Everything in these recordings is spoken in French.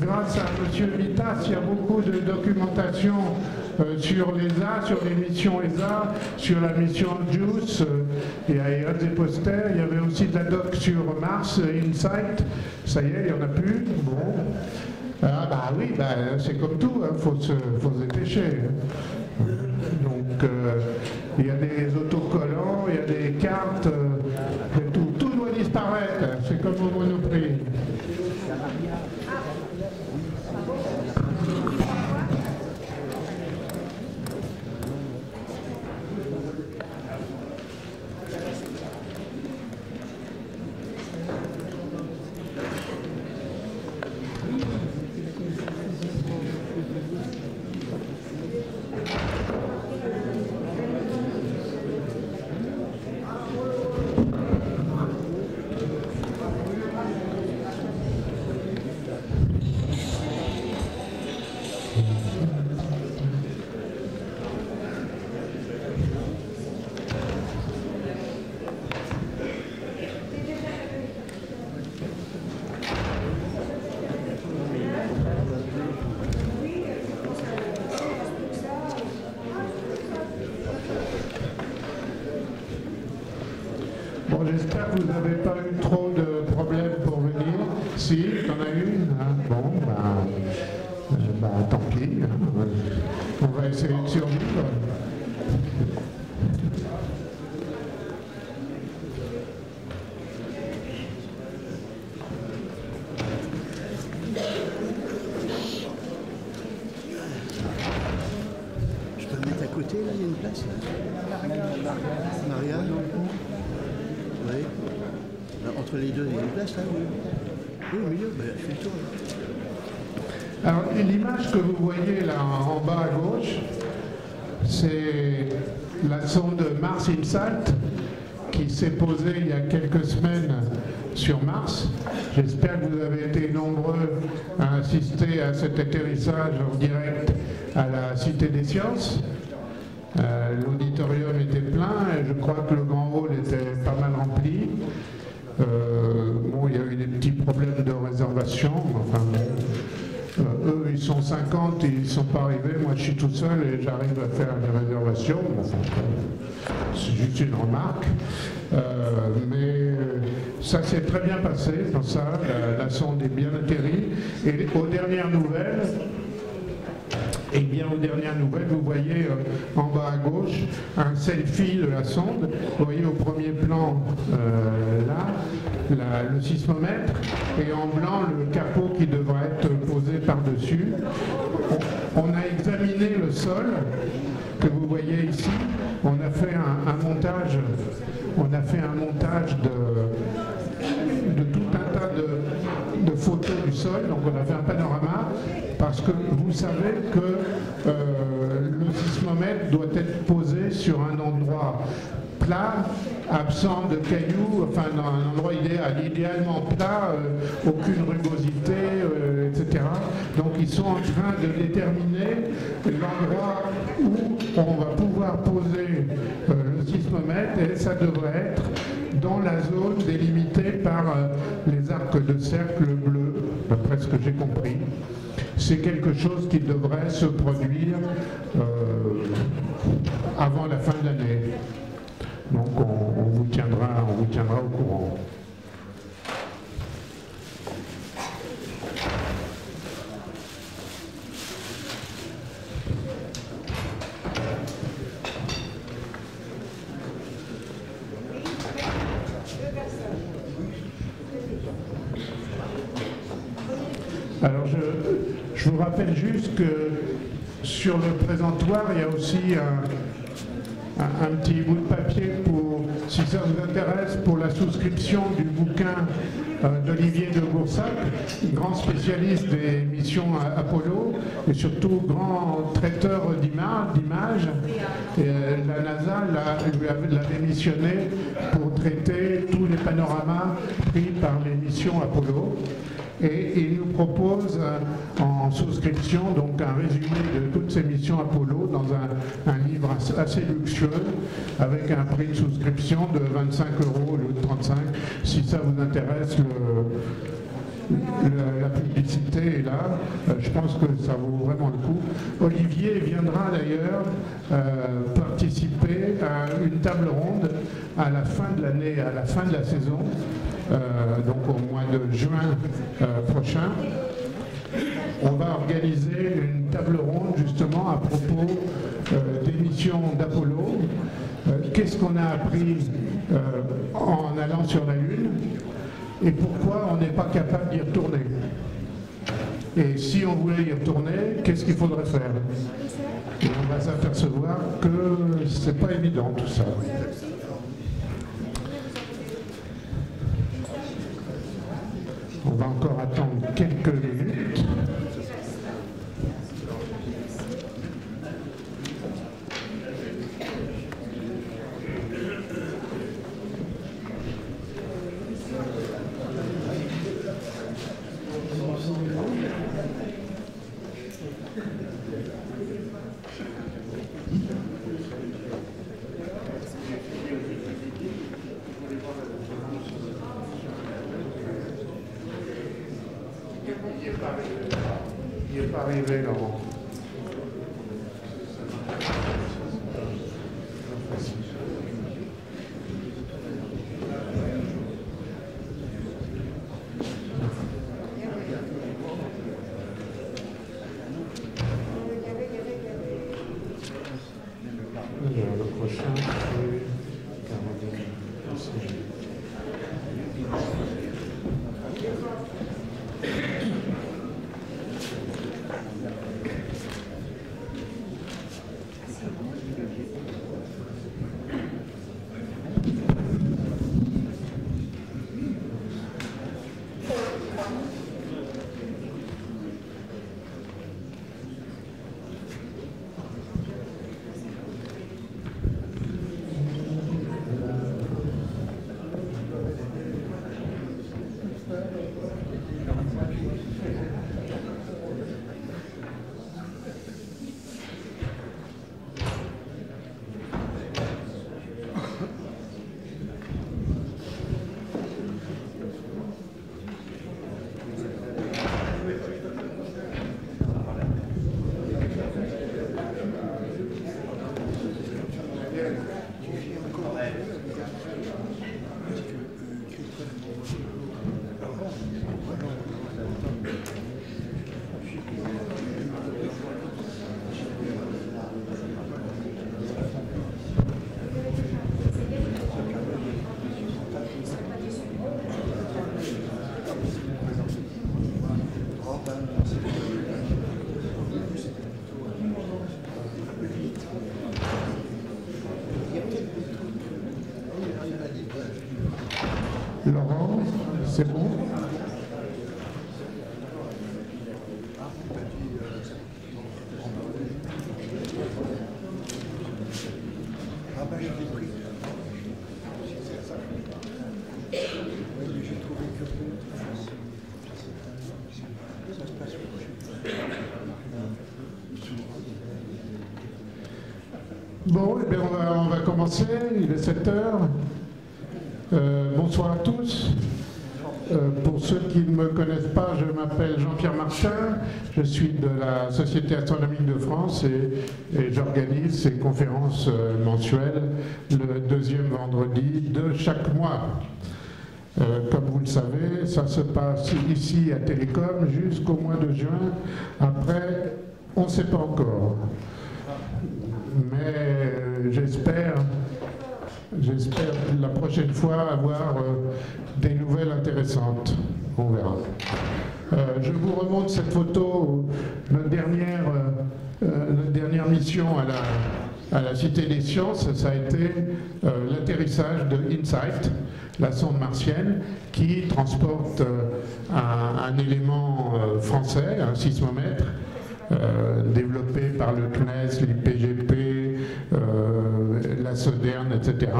grâce à M. Vitas, il y a beaucoup de documentation euh, sur l'ESA, sur les missions ESA, sur la mission JUICE, euh, il y a des posters, il y avait aussi de la doc sur Mars, Insight, ça y est, il n'y en a plus. Bon. Ah bah oui, bah, c'est comme tout, il faut, se, faut se dépêcher. Donc euh, il y a des autocollants, il y a des cartes, l'image que vous voyez là en bas à gauche, c'est la sonde Mars InSat qui s'est posée il y a quelques semaines sur Mars. J'espère que vous avez été nombreux à assister à cet atterrissage en direct à la Cité des Sciences. Euh, L'auditorium était plein et je crois que le grand hall était 50 et ils ne sont pas arrivés. Moi, je suis tout seul et j'arrive à faire des réservations. C'est juste une remarque. Euh, mais euh, ça s'est très bien passé dans ça. La, la sonde est bien atterrie. Et aux dernières nouvelles, et bien, aux dernières nouvelles, vous voyez euh, en bas à gauche un selfie de la sonde. Vous voyez au premier plan, euh, là, le sismomètre, et en blanc, le capot qui devrait être On, a examiné le sol que vous voyez ici. On a fait un, montage, on a fait un montage de, tout un tas de, de photos du sol, donc on a fait un panorama, parce que vous savez que euh, le sismomètre doit être posé sur un endroit plat, absent de cailloux, enfin dans un endroit idéal, idéalement plat, euh, aucune rugosité, euh, etc. Donc ils sont en train de déterminer l'endroit où on va pouvoir poser euh, le sismomètre et ça devrait être dans la zone délimitée par les arcs de cercle bleu, d'après ce que j'ai compris. C'est quelque chose qui devrait se produire avant la fin de l'année. Donc on, vous tiendra, on vous tiendra au courant. Alors je, je vous rappelle juste que sur le présentoir, il y a aussi un, un- petit bout de papier pour, si ça vous intéresse, pour la souscription du bouquin euh, d'Olivier de Boursac, grand spécialiste des missions Apollo et surtout grand traiteur d'ima- d'images. Euh, la NASA l'a- lui avait- l'avait missionné pour traiter tous les panoramas pris par les missions Apollo. Et il nous propose euh, en souscription donc un résumé de toutes ces missions Apollo dans un, livre assez, luxueux avec un prix de souscription de 25 euros au lieu de 35. Si ça vous intéresse, la publicité est là. Euh, je pense que ça vaut vraiment le coup. Olivier viendra d'ailleurs euh, participer à une table ronde à la fin de l'année, à la fin de la saison, donc au mois de juin prochain. On va organiser une table ronde justement à propos des missions d'Apollo. Qu'est-ce qu'on a appris en allant sur la Lune? Et pourquoi on n'est pas capable d'y retourner? Et si on voulait y retourner, qu'est-ce qu'il faudrait faire? Et on va s'apercevoir que c'est pas évident tout ça. On va encore attendre quelques commencer, il est 7 heures. Euh, bonsoir à tous. Euh, pour ceux qui ne me connaissent pas, je m'appelle Jean-Pierre Martin, je suis de la Société astronomique de France et, j'organise ces conférences euh, mensuelles le deuxième vendredi de chaque mois. comme vous le savez, ça se passe ici à Télécom jusqu'au mois de juin. Après, on ne sait pas encore mais j'espère la prochaine fois avoir euh, des nouvelles intéressantes. On verra. Euh, je vous remonte cette photo, notre dernière, dernière mission à la, à la Cité des Sciences, ça a été l'atterrissage de InSight, la sonde martienne, qui transporte un, élément français, un sismomètre, développé par le CNES, euh, la Soderne, etc.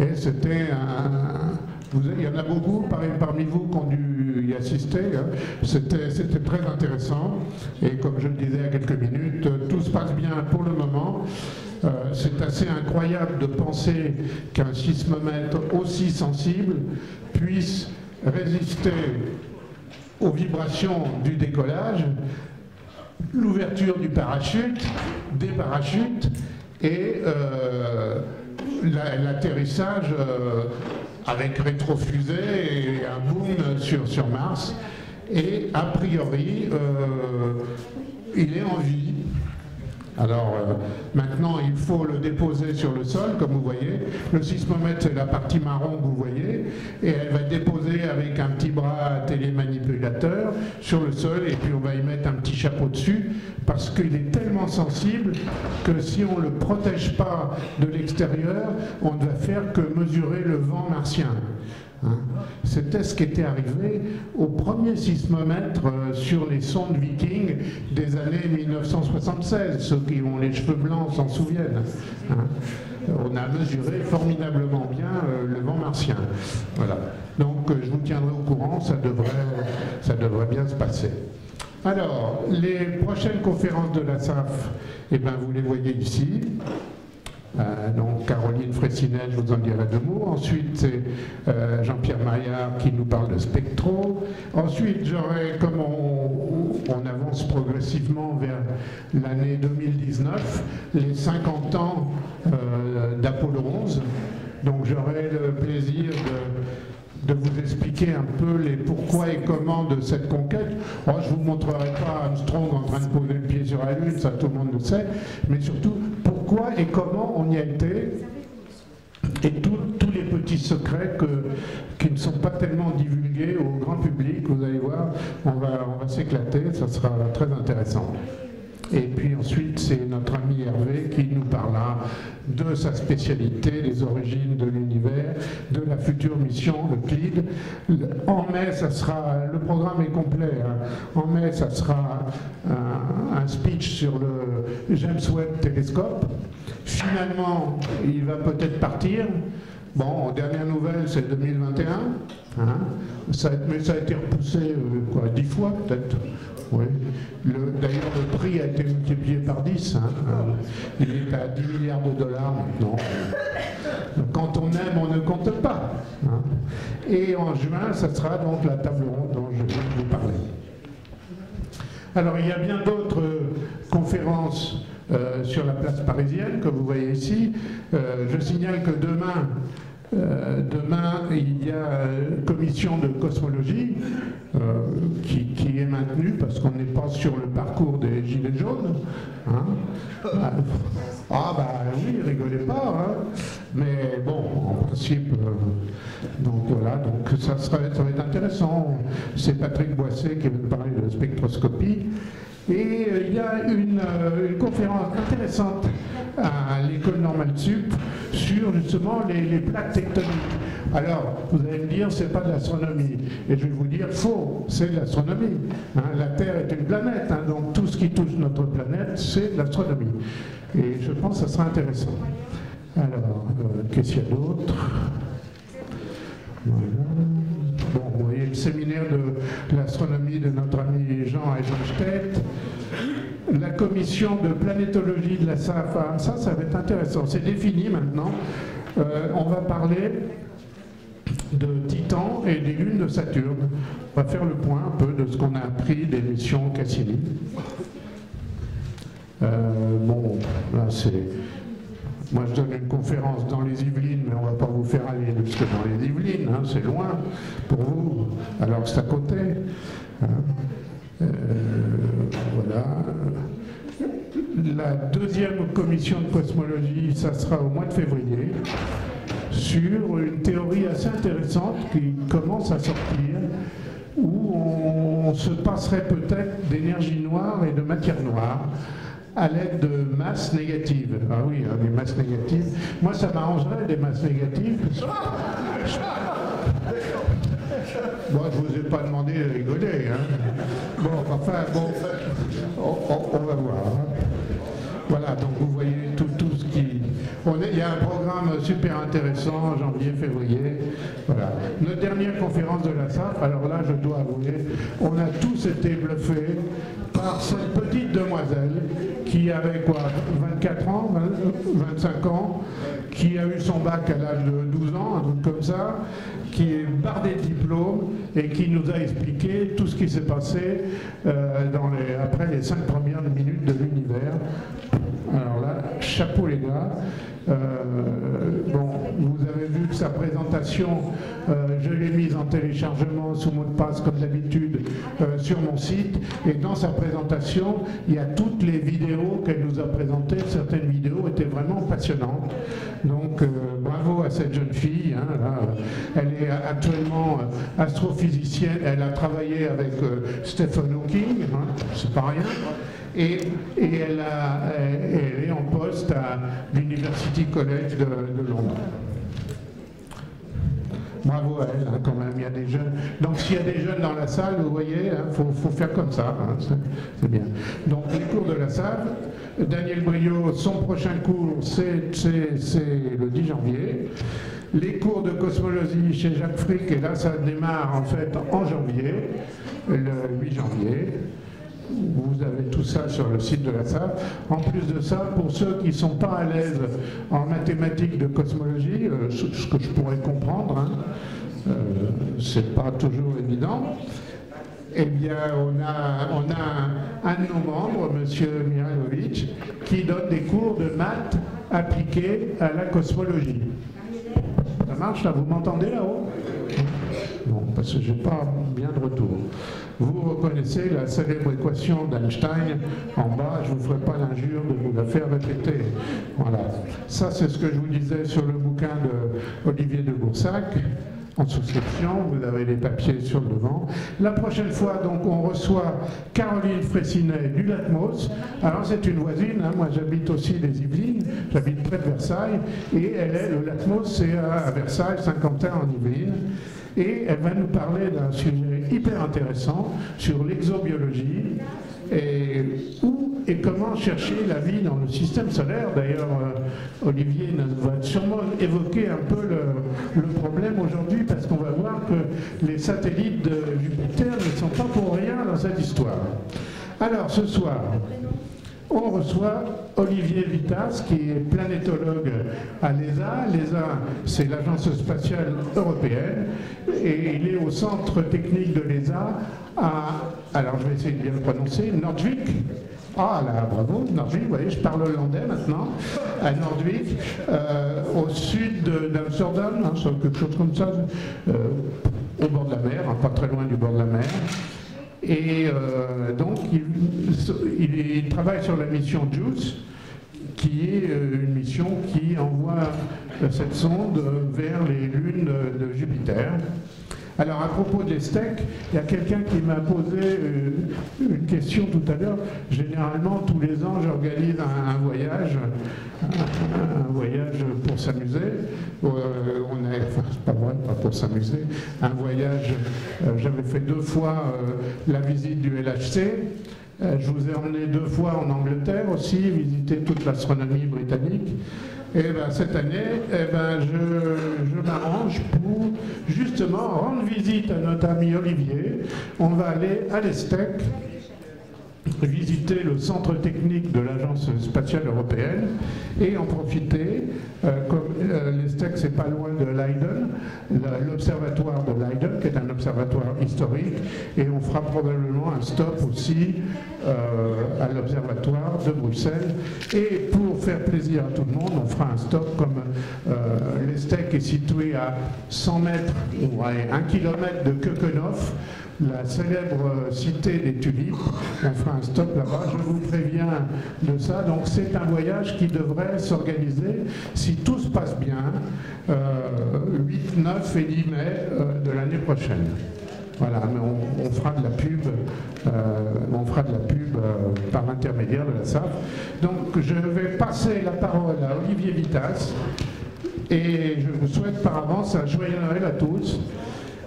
Et c'était un, il y en a beaucoup parmi vous qui ont dû y assister. Hein. C'était très intéressant. Et comme je le disais à quelques minutes, tout se passe bien pour le moment. Euh, c'est assez incroyable de penser qu'un sismomètre aussi sensible puisse résister aux vibrations du décollage, l'ouverture du parachute, des parachutes et euh, l'atterrissage euh, avec rétrofusée et un boom sur, Mars. Et a priori, euh, il est en vie. Alors euh, maintenant, il faut le déposer sur le sol, comme vous voyez. Le sismomètre, c'est la partie marron que vous voyez, et elle va être déposée avec un petit bras télémanipulateur sur le sol, et puis on va y mettre un petit chapeau dessus, parce qu'il est tellement sensible que si on ne le protège pas de l'extérieur, on ne va faire que mesurer le vent martien. Hein. C'était ce qui était arrivé au premier sismomètre euh, sur les sondes vikings des années 1976. Ceux qui ont les cheveux blancs s'en souviennent. Hein. On a mesuré formidablement bien euh, le vent martien. Voilà. Donc euh, je vous tiendrai au courant, ça devrait, ça devrait bien se passer. Alors, les prochaines conférences de la SAF, eh ben, vous les voyez ici. Euh, donc Caroline Fressinet, je vous en dirai deux mots. Ensuite, c'est euh, Jean-Pierre Maillard qui nous parle de spectro. Ensuite, j'aurai, comme on, avance progressivement vers l'année 2019, les 50 ans euh, d'Apollo 11. Donc j'aurai le plaisir de, vous expliquer un peu les pourquoi et comment de cette conquête. je ne vous montrerai pas Armstrong en train de poser le pied sur la Lune, ça tout le monde le sait, mais surtout pourquoi et comment on y a été et tous les petits secrets qui ne sont pas tellement divulgués au grand public, vous allez voir, on va s'éclater, ça sera très intéressant. Et puis ensuite, c'est notre ami Hervé qui nous parlera de sa spécialité, des origines de l'univers, de la future mission, le CLID. En mai, ça sera, le programme est complet. Hein. En mai, ça sera un, speech sur le James Webb Télescope. Finalement, il va peut-être partir. Bon, dernière nouvelle, c'est 2021. Hein. Ça, mais ça a été repoussé euh, quoi, dix fois peut-être. Oui. D'ailleurs, le prix a été multiplié par 10. Hein. Euh, il est à 10 milliards de dollars maintenant. Quand on aime, on ne compte pas. Hein. Et en juin, ça sera donc la table ronde dont je viens de vous parler. Alors, il y a bien d'autres conférences euh, sur la place parisienne, que vous voyez ici. Je signale que demain, euh, demain, il y a une commission de cosmologie euh, qui, est maintenue parce qu'on n'est pas sur le parcours des Gilets jaunes. Hein. Ah, ah bah oui, rigolez pas. Hein. Mais bon, en principe, euh, donc voilà, donc ça, ça va être intéressant. C'est Patrick Boisset qui va nous parler de spectroscopie. Et il y a une, une conférence intéressante à l'école normale sup sur justement les, plaques tectoniques. Alors, vous allez me dire, c'est pas de l'astronomie. Et je vais vous dire, faux, c'est de l'astronomie. Hein. la Terre est une planète, hein, donc tout ce qui touche notre planète, c'est de l'astronomie. Et je pense que ça sera intéressant. Alors, euh, qu'est-ce qu'il y a d'autre Bon, vous voyez le séminaire de l'astronomie de notre ami Jean Eisenstedt la commission de planétologie de la SAFA, ça, ça va être intéressant. C'est défini maintenant. Euh, on va parler de Titan et des lunes de Saturne. On va faire le point un peu de ce qu'on a appris des missions Cassini. Euh, bon, là c'est. Moi je donne une conférence dans les Yvelines, mais on ne va pas vous faire aller jusque dans les Yvelines, hein, c'est loin pour vous, alors que c'est à côté. Hein. Euh, voilà. La deuxième commission de cosmologie, ça sera au mois de février, sur une théorie assez intéressante qui commence à sortir, où on se passerait peut-être d'énergie noire et de matière noire à l'aide de masses négatives. Ah oui, hein, des masses négatives. Moi, ça m'arrangerait des masses négatives. Moi, je ne vous ai pas demandé de rigoler. Hein. Bon, enfin, bon, on, va voir. Hein. Voilà, donc vous voyez il y a un programme super intéressant, janvier, février. Voilà. Notre dernière conférence de la SAF, alors là, je dois avouer, on a tous été bluffés par cette petite demoiselle qui avait quoi 24 ans 25 ans, qui a eu son bac à l'âge de 12 ans, un truc comme ça, qui est bardé de diplômes et qui nous a expliqué tout ce qui s'est passé euh, après les cinq premières minutes de l'univers. Alors là, chapeau les gars. Euh, bon, sa présentation, euh, je l'ai mise en téléchargement sous mot de passe comme d'habitude euh, sur mon site. Et dans sa présentation, il y a toutes les vidéos qu'elle nous a présentées. Certaines vidéos étaient vraiment passionnantes. Donc bravo à cette jeune fille. Hein, elle est actuellement astrophysicienne. Elle a travaillé avec Stephen Hawking, hein, c'est pas rien et, elle, est en poste à l'University College de, Londres. Bravo à elle, hein, quand même, il y a des jeunes. Donc s'il y a des jeunes dans la salle, vous voyez, il hein, faut, faire comme ça, hein, c'est bien. Donc les cours de la salle, Daniel Brio, son prochain cours, c'est le 10 janvier. Les cours de cosmologie chez Jacques Frick, et là ça démarre en fait en janvier, le 8 janvier. Vous avez tout ça sur le site de la SAP. En plus de ça, pour ceux qui ne sont pas à l'aise en mathématiques de cosmologie, euh, ce que je pourrais comprendre, hein, euh, c'est pas toujours évident, eh bien, on a, un, de nos membres, M. Mihailovic, qui donne des cours de maths appliqués à la cosmologie. Ça marche là Vous m'entendez là-haut? Parce que je n'ai pas bien de retour. Vous reconnaissez la célèbre équation d'Einstein en bas, je ne vous ferai pas l'injure de vous la faire répéter. Voilà. Ça, c'est ce que je vous disais sur le bouquin d'Olivier de Boursac en souscription, vous avez les papiers sur le devant. La prochaine fois, donc, on reçoit Caroline Fressinet du Latmos. Alors, c'est une voisine, hein. moi j'habite aussi les Yvelines, j'habite près de Versailles, et elle est, le Latmos, c'est à Versailles, Saint-Quentin en Yvelines et elle va nous parler d'un sujet hyper intéressant sur l'exobiologie et où et comment chercher la vie dans le système solaire. D'ailleurs, euh, Olivier va sûrement évoquer un peu le, le problème aujourd'hui parce qu'on va voir que les satellites de Jupiter ne sont pas pour rien dans cette histoire. Alors, ce soir, on reçoit Olivier Vitas, qui est planétologue à l'ESA. L'ESA, c'est l'Agence spatiale européenne, et il est au centre technique de l'ESA à, alors je vais essayer de bien le prononcer, Nordvik. Ah là, bravo, Nordvik, vous voyez, je parle hollandais maintenant, à Nordvik, euh, au sud d'Amsterdam, hein, quelque chose comme ça, euh, au bord de la mer, hein, pas très loin du bord de la mer. Et euh, donc, il, travaille sur la mission JUICE, qui est euh, une mission qui envoie cette sonde vers les lunes de Jupiter. Alors à propos des steaks, il y a quelqu'un qui m'a posé euh, une question tout à l'heure. Généralement, tous les ans, j'organise un, voyage, un, voyage pour s'amuser. Euh, on est, enfin, pas vrai, pas pour s'amuser. Un voyage. Euh, j'avais fait deux fois la visite du LHC. je vous ai emmené deux fois en Angleterre aussi, visiter toute l'astronomie britannique. Et eh ben, cette année, eh ben, je, m'arrange pour justement rendre visite à notre ami Olivier. On va aller à l'Estec visiter le centre technique de l'Agence spatiale européenne et en profiter, euh, comme euh, l'Estec c'est pas loin de Leiden, l'observatoire de Leiden, qui est un observatoire historique, et on fera probablement un stop aussi euh, à l'observatoire de Bruxelles. Et pour faire plaisir à tout le monde, on fera un stop comme l'Estec est situé à 100 mètres ou à 1 km de Kökenhof, la célèbre cité des tulipes. On fera un stop là-bas, je vous préviens de ça. Donc c'est un voyage qui devrait s'organiser, si tout se passe bien, 8, euh, 9 et 10 mai euh, de l'année prochaine. Voilà, mais on, fera de la pub, euh, on fera de la pub par l'intermédiaire de la SAF. Donc je vais passer la parole à Olivier Vitas et je vous souhaite par avance un joyeux Noël à tous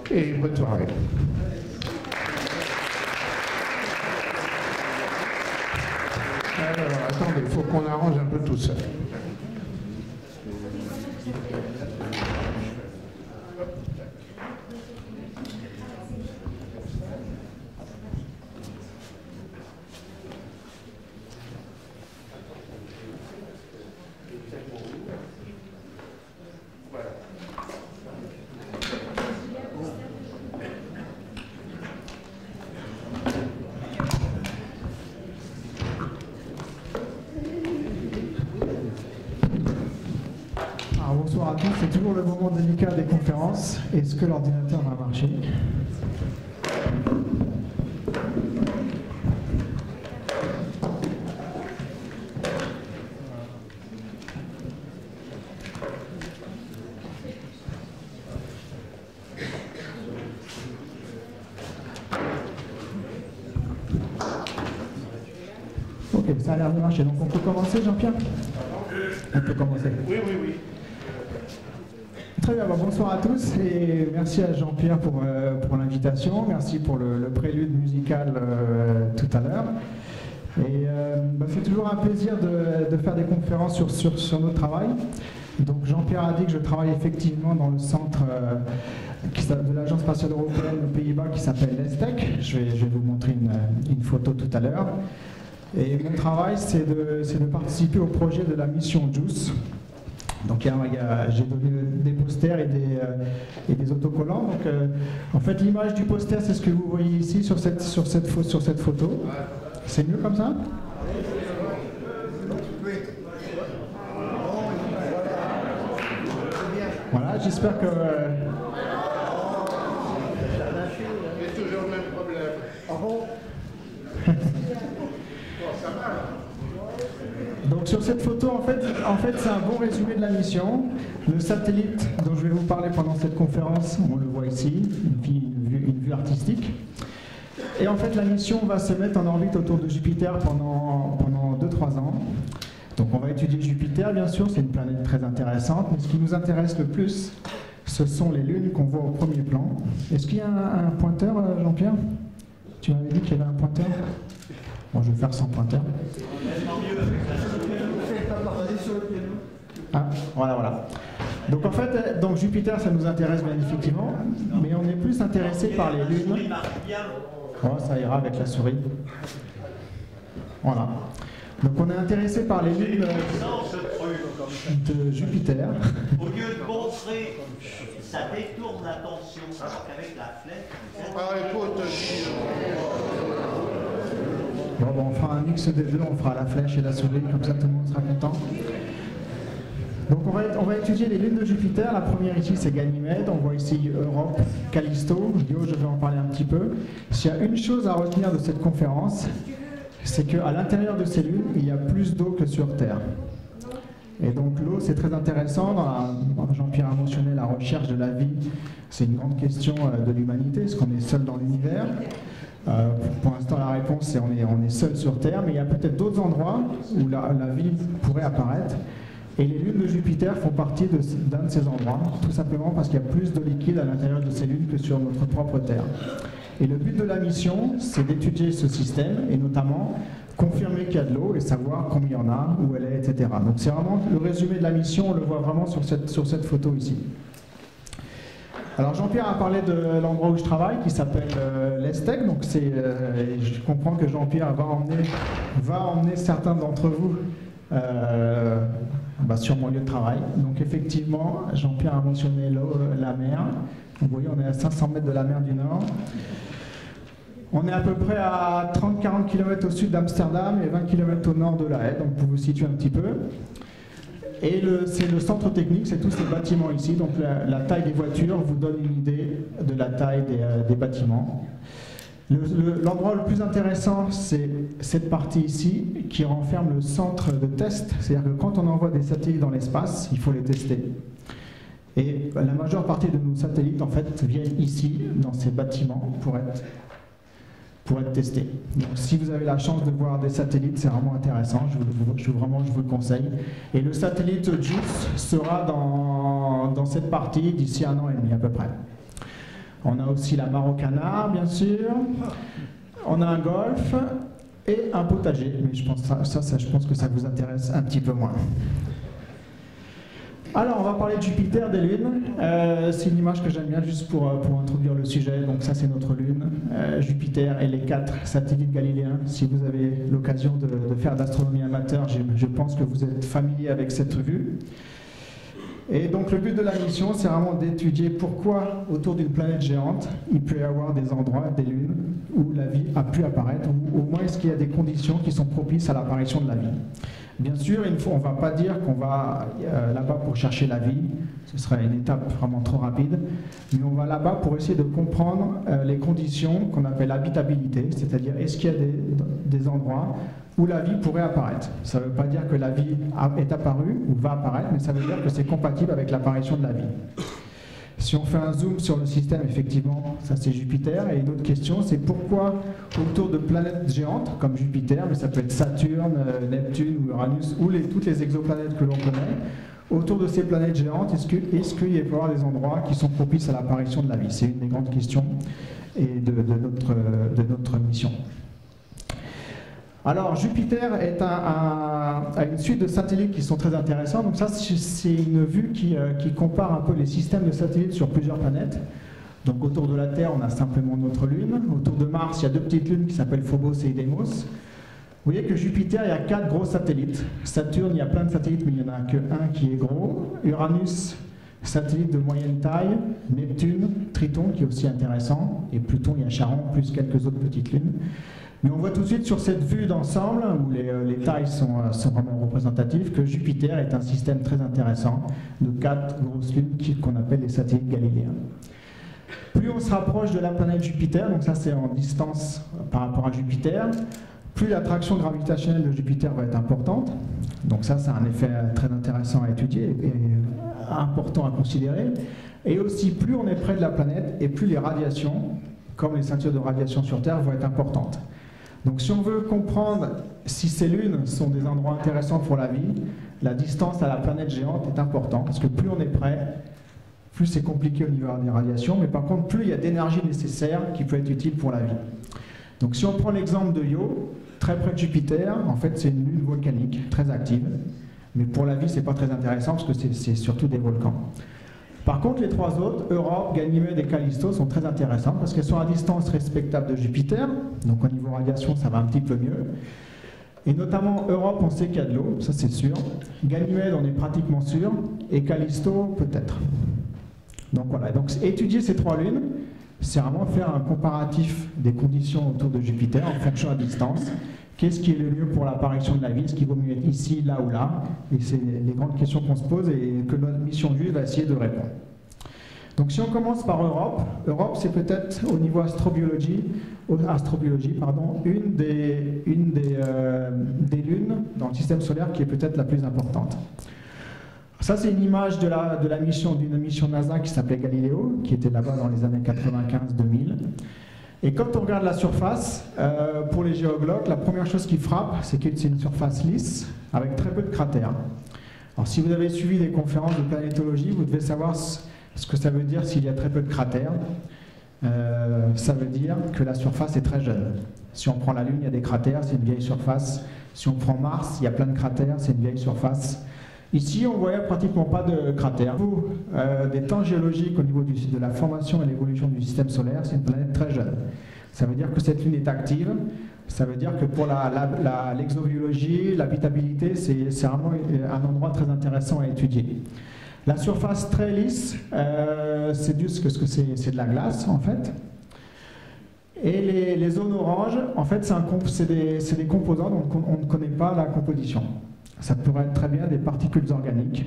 et bonne soirée. Alors, attendez, il faut qu'on arrange un peu tout ça. à tous. C'est toujours le moment délicat des conférences. Est-ce que l'ordinateur va marcher Ok, ça a l'air de marcher. Donc on peut commencer, Jean-Pierre On peut commencer. Oui, oui, oui. Très bien, bah, bonsoir à tous et merci à Jean-Pierre pour, euh, pour l'invitation, merci pour le, prélude musical euh, tout à l'heure. Euh, bah, c'est toujours un plaisir de, faire des conférences sur, sur, sur notre travail. Donc Jean-Pierre a dit que je travaille effectivement dans le centre de l'Agence spatiale européenne aux Pays-Bas qui s'appelle l'ESTEC. Je vais, vous montrer une, photo tout à l'heure. Et mon travail, c'est de, de participer au projet de la mission JUICE. Donc j'ai donné des posters et des, euh, et des autocollants. Donc, euh, en fait, l'image du poster, c'est ce que vous voyez ici sur cette, sur cette, sur cette photo. C'est mieux comme ça? Voilà, j'espère que... euh, toujours le même problème. Donc cette photo, en fait, c'est un bon résumé de la mission. Le satellite dont je vais vous parler pendant cette conférence, on le voit ici, une vue, une vue- artistique. Et en fait, la mission va se mettre en orbite autour de Jupiter pendant, pendant 2-3 ans. Donc on va étudier Jupiter, bien sûr, c'est une planète très intéressante, mais ce qui nous intéresse le plus, ce sont les lunes qu'on voit au premier plan. Est-ce qu'il y a un, un pointeur, euh, Jean-Pierre? Tu m'avais dit qu'il y avait un pointeur? Bon, je vais faire sans pointeur. Ah, voilà, voilà. Donc en fait, donc Jupiter, ça nous intéresse bien effectivement, mais on est plus intéressé par les lunes. Oh, ça ira avec la souris. Voilà. Donc on est intéressé par les lunes de Jupiter. au lieu de montrer, ça détourne l'attention. Alors qu'avec la flèche, Ah, il faut te dire. Bon, on fera un mix des deux, on fera la flèche et la souris, comme ça tout le monde sera content. Donc on va, étudier les lunes de Jupiter. La première ici c'est Ganymède, on voit ici Europe, Callisto. Io, je vais en parler un petit peu. S'il y a une chose à retenir de cette conférence, c'est qu'à l'intérieur de ces lunes, il y a plus d'eau que sur Terre. Et donc l'eau, c'est très intéressant. Jean-Pierre a mentionné la recherche de la vie. C'est une grande question euh, de l'humanité. Est-ce qu'on est seul dans l'univers? Euh, Pour l'instant, la réponse, c'est on est, on est seul sur Terre, mais il y a peut-être d'autres endroits où la, la vie pourrait apparaître. Et les lunes de Jupiter font partie d'un de, ces endroits, tout simplement parce qu'il y a plus de liquide à l'intérieur de ces lunes que sur notre propre Terre. Et le but de la mission, c'est d'étudier ce système et notamment confirmer qu'il y a de l'eau et savoir combien il y en a, où elle est, etc. Donc c'est vraiment le résumé de la mission, on le voit vraiment sur cette, sur cette photo ici. Alors Jean-Pierre a parlé de l'endroit où je travaille qui s'appelle euh, l'Estec, donc c'est, euh, je comprends que Jean-Pierre va emmener, certains d'entre vous euh, bah, sur mon lieu de travail. Donc effectivement, Jean-Pierre a mentionné la mer. Vous voyez, on est à 500 mètres de la mer du Nord. On est à peu près à 30-40 km au sud d'Amsterdam et 20 km au nord de La Haye, donc pour vous situer un petit peu. Et c'est le centre technique, c'est tous ces bâtiments ici. Donc la, taille des voitures vous donne une idée de la taille des, euh, bâtiments. Le- le- L'endroit le, plus intéressant, c'est cette partie ici qui renferme le centre de test. C'est-à-dire que quand on envoie des satellites dans l'espace, il faut les tester. Et la majeure partie de nos satellites, en fait, viennent ici, dans ces bâtiments, pour être pour être testé. Donc, si vous avez la chance de voir des satellites, c'est vraiment intéressant. Je vous, je- vraiment, je vous le conseille. Et le satellite JUICE sera dans, dans cette partie d'ici un an et demi à peu près. On a aussi la canard, bien sûr. On a un golf et un potager. Mais je pense, ça, je pense que ça vous intéresse un petit peu moins. Alors, on va parler de Jupiter, des lunes. Euh, c'est une image que j'aime bien juste pour, euh, pour introduire le sujet. Donc, ça, c'est notre lune, euh, Jupiter et les quatre satellites galiléens. Si vous avez l'occasion de, faire d'astronomie amateur, je, je pense que vous êtes familier avec cette vue. Et donc, le but de la mission, c'est vraiment d'étudier pourquoi, autour d'une planète géante, il peut y avoir des endroits, des lunes, où la vie a pu apparaître, ou au moins est-ce qu'il y a des conditions qui sont propices à l'apparition de la vie? Bien sûr, on ne va pas dire qu'on va euh, là-bas pour chercher la vie, ce serait une étape vraiment trop rapide, mais on va là-bas pour essayer de comprendre euh, les conditions qu'on appelle habitabilité, c'est-à-dire est-ce qu'il y a des, endroits où la vie pourrait apparaître. Ça ne veut pas dire que la vie est apparue ou va apparaître, mais ça veut dire que c'est compatible avec l'apparition de la vie. Si on fait un zoom sur le système, effectivement, ça c'est Jupiter. Et une autre question, c'est pourquoi autour de planètes géantes comme Jupiter, mais ça peut être Saturne, euh, Neptune ou Uranus, ou toutes les exoplanètes que l'on connaît, autour de ces planètes géantes, est-ce qu'il y avoir des endroits qui sont propices à l'apparition de la vie? C'est une des grandes questions notre, de notre mission. Alors, Jupiter est un, a une suite de satellites qui sont très intéressants. Donc ça, c'est une vue euh, qui, compare un peu les systèmes de satellites sur plusieurs planètes. Donc autour de la Terre, on a simplement notre Lune. Autour de Mars, il y a deux petites lunes qui s'appellent Phobos et Deimos. Vous voyez que Jupiter, il y a quatre gros satellites. Saturne, il y a plein de satellites, mais il n'y en a qu'un qui est gros. Uranus, satellite de moyenne taille. Neptune, Triton, qui est aussi intéressant. Et Pluton, il y a Charon, plus quelques autres petites lunes. Mais on voit tout de suite sur cette vue d'ensemble, où les, euh, tailles euh, sont, vraiment représentatives, que Jupiter est un système très intéressant de quatre grosses lunes qu'on appelle les satellites galiléens. Plus on se rapproche de la planète Jupiter, donc ça c'est en distance par rapport à Jupiter, plus l'attraction gravitationnelle de Jupiter va être importante. Donc ça, c'est un effet très intéressant à étudier et important à considérer. Et aussi, plus on est près de la planète et plus les radiations, comme les ceintures de radiation sur Terre, vont être importantes. Donc si on veut comprendre si ces lunes sont des endroits intéressants pour la vie, la distance à la planète géante est importante, parce que plus on est près, plus c'est compliqué au niveau des radiations, mais par contre, plus il y a d'énergie nécessaire qui peut être utile pour la vie. Donc si on prend l'exemple de Io, très près de Jupiter, en fait c'est une lune volcanique, très active, mais pour la vie c'est pas très intéressant parce que c'est surtout des volcans. Par contre, les trois autres, Europe, Ganymède et Callisto, sont très intéressants parce qu'elles sont à distance respectable de Jupiter, donc au niveau radiation, ça va un petit peu mieux. Et notamment, Europe, on sait qu'il y a de l'eau, ça c'est sûr. Ganymède, on est pratiquement sûr. Et Callisto, peut-être. Donc voilà, donc étudier ces trois lunes, c'est vraiment faire un comparatif des conditions autour de Jupiter en fonction de la distance Qu'est-ce qui est le mieux pour l'apparition de la vie Est-ce qu'il vaut mieux être ici, là ou là? Et c'est les grandes questions qu'on se pose et que notre mission juive va essayer de répondre. Donc si on commence par Europe, Europe c'est peut-être au niveau astrobiologie, astrobiologie pardon, une, des, une des, euh, des, lunes dans le système solaire qui est peut-être la plus importante. Ça c'est une image de la, de la mission d'une mission NASA qui s'appelait Galileo, qui était là-bas dans les années 95-2000. Et quand on regarde la surface, euh, pour les géoglogues, la première chose qui frappe, c'est que c'est une surface lisse, avec très peu de cratères. Alors si vous avez suivi des conférences de planétologie, vous devez savoir ce que ça veut dire s'il y a très peu de cratères. Euh, ça veut dire que la surface est très jeune. Si on prend la Lune, il y a des cratères, c'est une vieille surface. Si on prend Mars, il y a plein de cratères, c'est une vieille surface. Ici, on voyait pratiquement pas de cratères. Pour euh, des temps géologiques au niveau de la formation et l'évolution du système solaire, c'est une planète très jeune. Ça veut dire que cette lune est active. Ça veut dire que pour l'exobiologie, l'habitabilité, c'est vraiment un endroit très intéressant à étudier. La surface très lisse, euh, c'est juste que c'est de la glace en fait. Et les, zones oranges, en fait, c'est des, des, composants dont on ne connaît pas la composition. Ça pourrait être très bien des particules organiques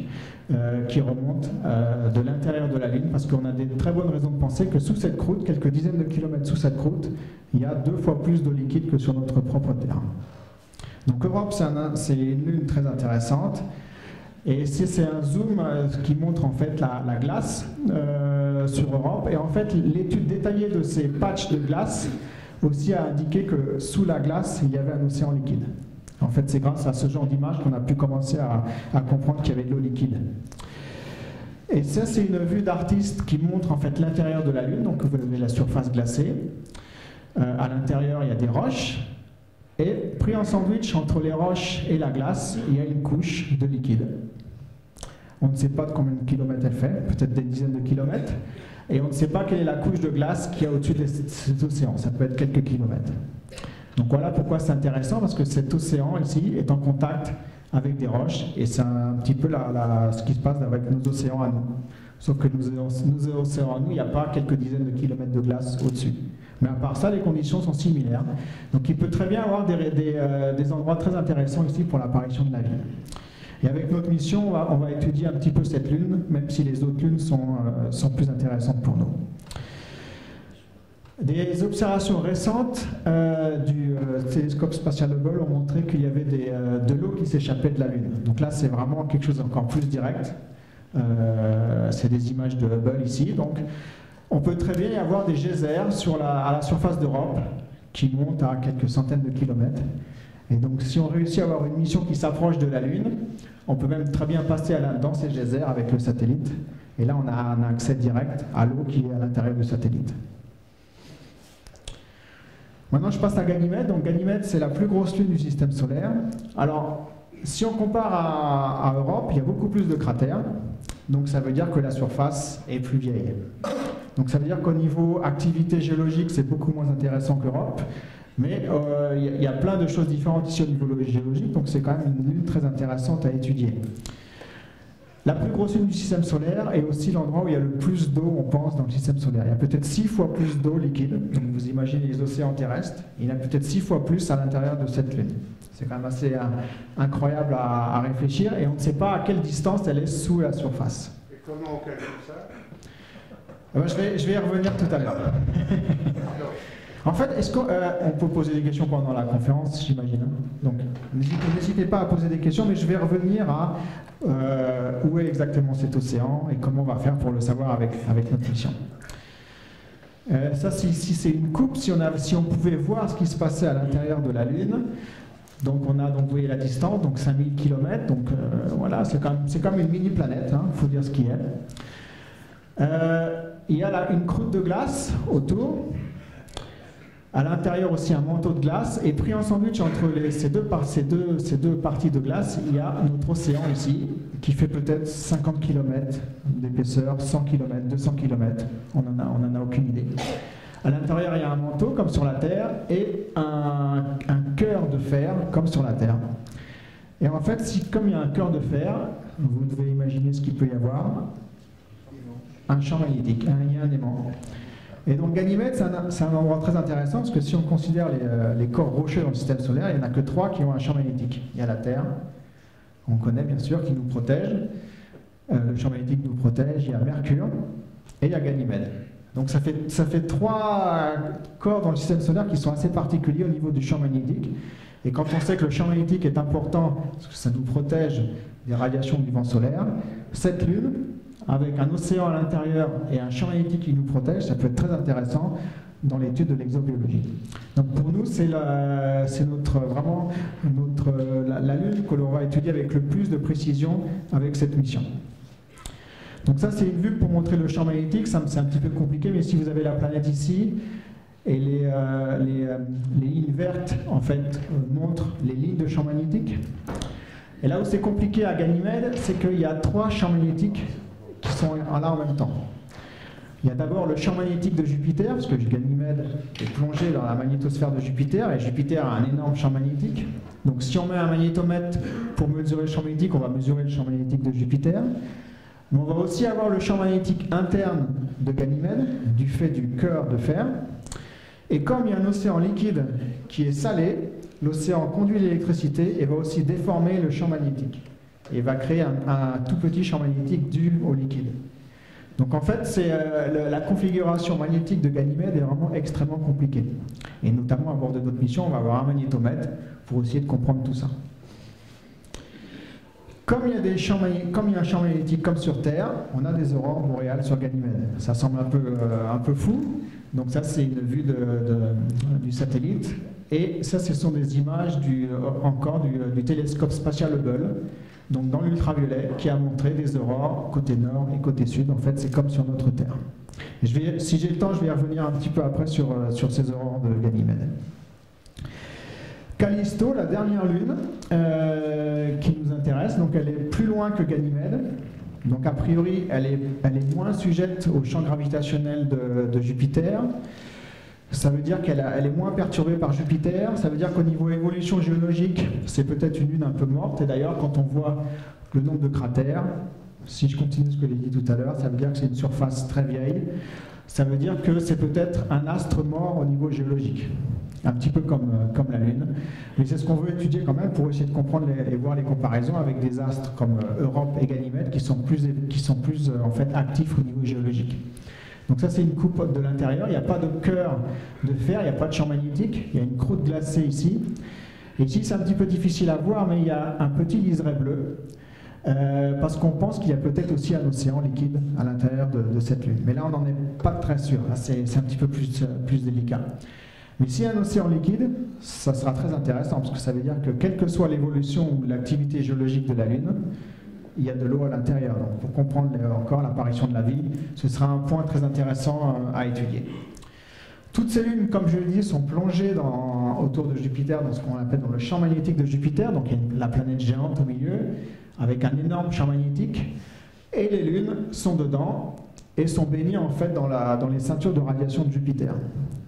euh, qui remontent euh, de l'intérieur de la Lune, parce qu'on a des très bonnes raisons de penser que sous cette croûte, quelques dizaines de kilomètres sous cette croûte, il y a deux fois plus d'eau liquide que sur notre propre Terre. Donc Europe, c'est une lune très intéressante. Et c'est un zoom euh, qui montre en fait la glace sur Europe. Et en fait, l'étude détaillée de ces patchs de glace aussi a indiqué que sous la glace, il y avait un océan liquide. En fait, c'est grâce à ce genre d'image qu'on a pu commencer à, comprendre qu'il y avait de l'eau liquide. Et ça, c'est une vue d'artiste qui montre en fait l'intérieur de la Lune. Donc, vous avez la surface glacée. Euh, à l'intérieur, il y a des roches. Et pris en sandwich entre les roches et la glace, il y a une couche de liquide. On ne sait pas de combien de kilomètres elle fait, peut-être des dizaines de kilomètres. Et on ne sait pas quelle est la couche de glace qui y a au-dessus de cet océan. Ça peut être quelques kilomètres. Donc voilà pourquoi c'est intéressant, parce que cet océan ici est en contact avec des roches, et c'est un petit peu ce qui se passe avec nos océans à nous. Sauf que nous océans, nous, il n'y a pas quelques dizaines de kilomètres de glace au-dessus. Mais à part ça, les conditions sont similaires. Donc il peut très bien avoir des, euh, des, endroits très intéressants ici pour l'apparition de la vie. Et avec notre mission, on va, étudier un petit peu cette lune, même si les autres lunes sont, euh, sont plus intéressantes pour nous. Des observations récentes euh, du télescope spatial Hubble ont montré qu'il y avait des, de l'eau qui s'échappait de la Lune. Donc là, c'est vraiment quelque chose d'encore plus direct. c'est des images de Hubble ici. Donc on peut très bien y avoir des geysers sur la, à la surface d'Europe qui montent à quelques centaines de kilomètres. Et donc si on réussit à avoir une mission qui s'approche de la Lune, on peut même très bien passer dans ces geysers avec le satellite. Et là, on a un accès direct à l'eau qui est à l'intérieur du satellite. Maintenant, je passe à Ganymède. Donc Ganymède, c'est la plus grosse lune du système solaire. Alors, si on compare à, à Europe, il y a beaucoup plus de cratères. Donc ça veut dire que la surface est plus vieille. Donc ça veut dire qu'au niveau activité géologique, c'est beaucoup moins intéressant qu'Europe. Mais il euh, y, a plein de choses différentes ici au niveau géologique, donc c'est quand même une lune très intéressante à étudier. La plus grosse lune du système solaire est aussi l'endroit où il y a le plus d'eau, on pense, dans le système solaire. Il y a peut-être six fois plus d'eau liquide. Donc vous imaginez les océans terrestres. Il y en a peut-être six fois plus à l'intérieur de cette lune. C'est quand même assez euh, incroyable à, à, réfléchir et on ne sait pas à quelle distance elle est sous la surface. Et comment on calcule ça? Bah, je, vais, je vais y revenir tout à l'heure. En fait, est-ce qu'on euh, peut poser des questions pendant la conférence, j'imagine hein? Donc, n'hésitez pas à poser des questions, mais je vais revenir à euh, où est exactement cet océan et comment on va faire pour le savoir avec, avec notre mission. Euh, ça, si, c'est une coupe, si on, a, si on pouvait voir ce qui se passait à l'intérieur de la Lune, donc on a, donc, vous voyez la distance, donc 5000 km, donc voilà, c'est comme, comme une mini-planète, il hein, faut dire ce qu'il y a il y a là une croûte de glace autour. À l'intérieur aussi un manteau de glace. Et pris en sandwich entre ces, deux, parties de glace, il y a notre océan ici, qui fait peut-être 50 km d'épaisseur, 100 km, 200 km. On n'en a, a aucune idée. À l'intérieur, il y a un manteau, comme sur la Terre, et un, cœur de fer, comme sur la Terre. Et en fait, si, comme il y a un cœur de fer, vous devez imaginer ce qu'il peut y avoir, un champ magnétique, un, un aimant. Et donc Ganymède, c'est un, endroit très intéressant parce que si on considère euh, les, corps rocheux dans le système solaire, il n'y en a que trois qui ont un champ magnétique. Il y a la Terre, on connaît bien sûr, qui nous protège. Euh, le champ magnétique nous protège. Il y a Mercure et il y a Ganymède. Donc ça fait, ça fait trois corps dans le système solaire qui sont assez particuliers au niveau du champ magnétique. Et quand on sait que le champ magnétique est important, parce que ça nous protège des radiations du vent solaire, cette Lune, avec un océan à l'intérieur et un champ magnétique qui nous protège, ça peut être très intéressant dans l'étude de l'exobiologie. Donc pour nous, c'est notre vraiment notre, la, Lune que l'on va étudier avec le plus de précision avec cette mission. Donc ça, c'est une vue pour montrer le champ magnétique. C'est un petit peu compliqué, mais si vous avez la planète ici, et les, euh, les, euh, les, lignes vertes, en fait, euh, montrent les lignes de champ magnétique. Et là où c'est compliqué à Ganymède, c'est qu'il y a trois champs magnétiques qui sont là en même temps. Il y a d'abord le champ magnétique de Jupiter, parce que Ganymède est plongé dans la magnétosphère de Jupiter, et Jupiter a un énorme champ magnétique. Donc si on met un magnétomètre pour mesurer le champ magnétique, on va mesurer le champ magnétique de Jupiter. Mais on va aussi avoir le champ magnétique interne de Ganymède, du fait du cœur de fer. Et comme il y a un océan liquide qui est salé, l'océan conduit l'électricité et va aussi déformer le champ magnétique et va créer un, tout petit champ magnétique dû au liquide. Donc en fait, c'est euh, la configuration magnétique de Ganymède est vraiment extrêmement compliquée. Et notamment à bord de notre mission, on va avoir un magnétomètre pour essayer de comprendre tout ça. Comme il y a, des champs comme il y a un champ magnétique comme sur Terre, on a des aurores boréales sur Ganymède. Ça semble un peu, euh, un peu fou. Donc ça, c'est une vue du satellite. Et ça, ce sont des images du, euh, encore du télescope spatial Hubble donc dans l'ultraviolet, qui a montré des aurores côté nord et côté sud. En fait, c'est comme sur notre Terre. si j'ai le temps, je vais y revenir un petit peu après sur, euh, sur ces aurores de Ganymède. Callisto, la dernière lune euh, qui nous intéresse, donc elle est plus loin que Ganymède. Donc a priori, elle est, elle est moins sujette au champ gravitationnel de Jupiter. Ça veut dire qu'elle est moins perturbée par Jupiter, ça veut dire qu'au niveau évolution géologique, c'est peut-être une lune un peu morte, et d'ailleurs quand on voit le nombre de cratères, Si je continue ce que j'ai dit tout à l'heure, ça veut dire que c'est une surface très vieille. Ça veut dire que c'est peut-être un astre mort au niveau géologique, un petit peu comme, euh, la Lune. Mais c'est ce qu'on veut étudier quand même pour essayer de comprendre et voir les comparaisons avec des astres comme euh, Europe et Ganymède qui sont plus, qui sont plus en fait actifs au niveau géologique. Donc ça c'est une coupe de l'intérieur, il n'y a pas de cœur de fer, il n'y a pas de champ magnétique, il y a une croûte glacée ici. Ici c'est un petit peu difficile à voir, mais il y a un petit liseré bleu, euh, parce qu'on pense qu'il y a peut-être aussi un océan liquide à l'intérieur de, cette lune. Mais là on n'en est pas très sûr, c'est un petit peu plus, plus délicat. Mais s'il y a un océan liquide, ça sera très intéressant, parce que ça veut dire que quelle que soit l'évolution ou l'activité géologique de la Lune, il y a de l'eau à l'intérieur. Donc pour comprendre encore l'apparition de la vie, ce sera un point très intéressant euh, à étudier. Toutes ces lunes, comme je le dis, sont plongées autour de Jupiter, dans ce qu'on appelle dans le champ magnétique de Jupiter, donc il y a la planète géante au milieu, avec un énorme champ magnétique, et les lunes sont dedans, et sont baignées en fait dans, les ceintures de radiation de Jupiter.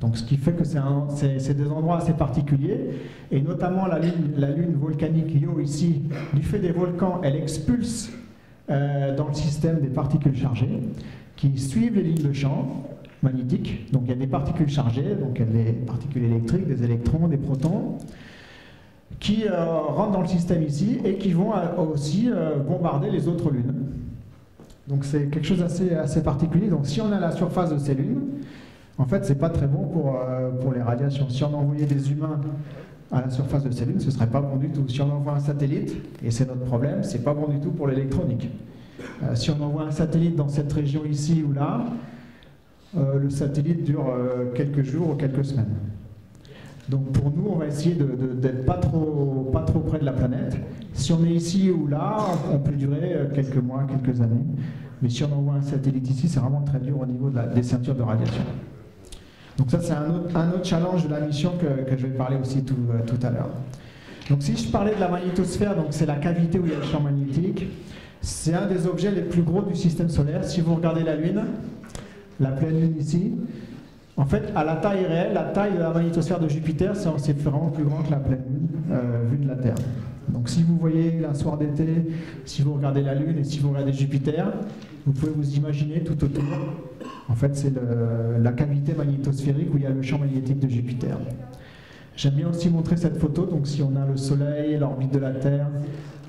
Donc ce qui fait que c'est des endroits assez particuliers, et notamment la lune, volcanique Io ici, du fait des volcans, elle expulse euh, dans le système des particules chargées qui suivent les lignes de champ magnétiques. Donc il y a des particules chargées, donc des particules électriques, des électrons, des protons, qui euh, rentrent dans le système ici et qui vont euh, aussi bombarder les autres lunes. Donc c'est quelque chose d'assez assez particulier. Donc si on a la surface de ces lunes, en fait, c'est pas très bon pour, euh, pour les radiations. Si on envoyait des humains à la surface de ces lunes, ce serait pas bon du tout. Si on envoie un satellite, et c'est notre problème, c'est pas bon du tout pour l'électronique. Euh, si on envoie un satellite dans cette région ici ou là, euh, le satellite dure quelques jours ou quelques semaines. Donc pour nous, on va essayer d'être pas trop, près de la planète. Si on est ici ou là, on peut durer quelques mois, quelques années. Mais si on envoie un satellite ici, c'est vraiment très dur au niveau des ceintures de radiation. Donc ça, c'est un autre, challenge de la mission que, que je vais parler aussi tout, euh, tout à l'heure. Donc si je parlais de la magnétosphère, donc c'est la cavité où il y a le champ magnétique. C'est un des objets les plus gros du système solaire. Si vous regardez la Lune, la pleine Lune ici, en fait, à la taille réelle, la taille de la magnétosphère de Jupiter, c'est vraiment plus grand que la pleine Lune euh, vue de la Terre. Donc si vous voyez un soir d'été, si vous regardez la Lune et si vous regardez Jupiter, vous pouvez vous imaginer tout autour. En fait, c'est la cavité magnétosphérique où il y a le champ magnétique de Jupiter. J'aime bien aussi montrer cette photo. Donc si on a le Soleil, l'orbite de la Terre,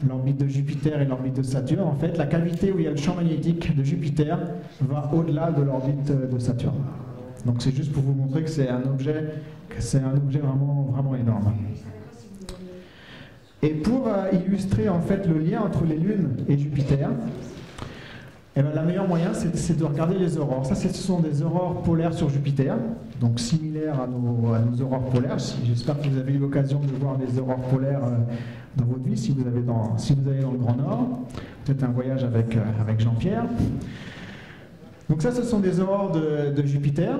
l'orbite de Jupiter et l'orbite de Saturne, en fait, la cavité où il y a le champ magnétique de Jupiter va au-delà de l'orbite de Saturne. Donc c'est juste pour vous montrer que c'est un objet, un objet vraiment, vraiment énorme. Et pour euh, illustrer en fait le lien entre les lunes et Jupiter, eh ben, la meilleure moyen c'est de regarder les aurores. Ça, ce sont des aurores polaires sur Jupiter, donc similaires à nos, aurores polaires. J'espère que vous avez eu l'occasion de voir des aurores polaires euh, dans votre vie, si vous, avez dans, si vous allez dans le Grand Nord, peut-être un voyage avec, euh, avec Jean-Pierre. Donc ça, ce sont des aurores de, Jupiter.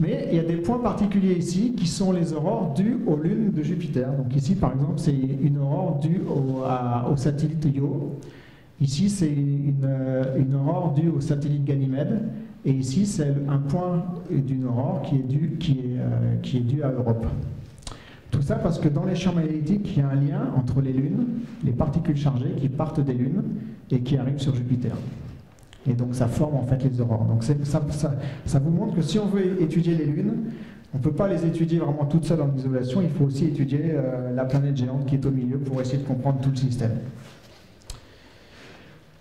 Mais il y a des points particuliers ici qui sont les aurores dues aux lunes de Jupiter. Donc ici, par exemple, c'est une aurore due au, satellite Io. Ici, c'est une, aurore due au satellite Ganymède. Et ici, c'est un point d'une aurore qui est, due, euh, qui est due à Europe. Tout ça parce que dans les champs magnétiques, il y a un lien entre les lunes, les particules chargées qui partent des lunes et qui arrivent sur Jupiter. Et donc ça forme en fait les aurores. Donc ça, vous montre que si on veut étudier les lunes, on ne peut pas les étudier vraiment toutes seules en isolation, il faut aussi étudier euh, la planète géante qui est au milieu pour essayer de comprendre tout le système.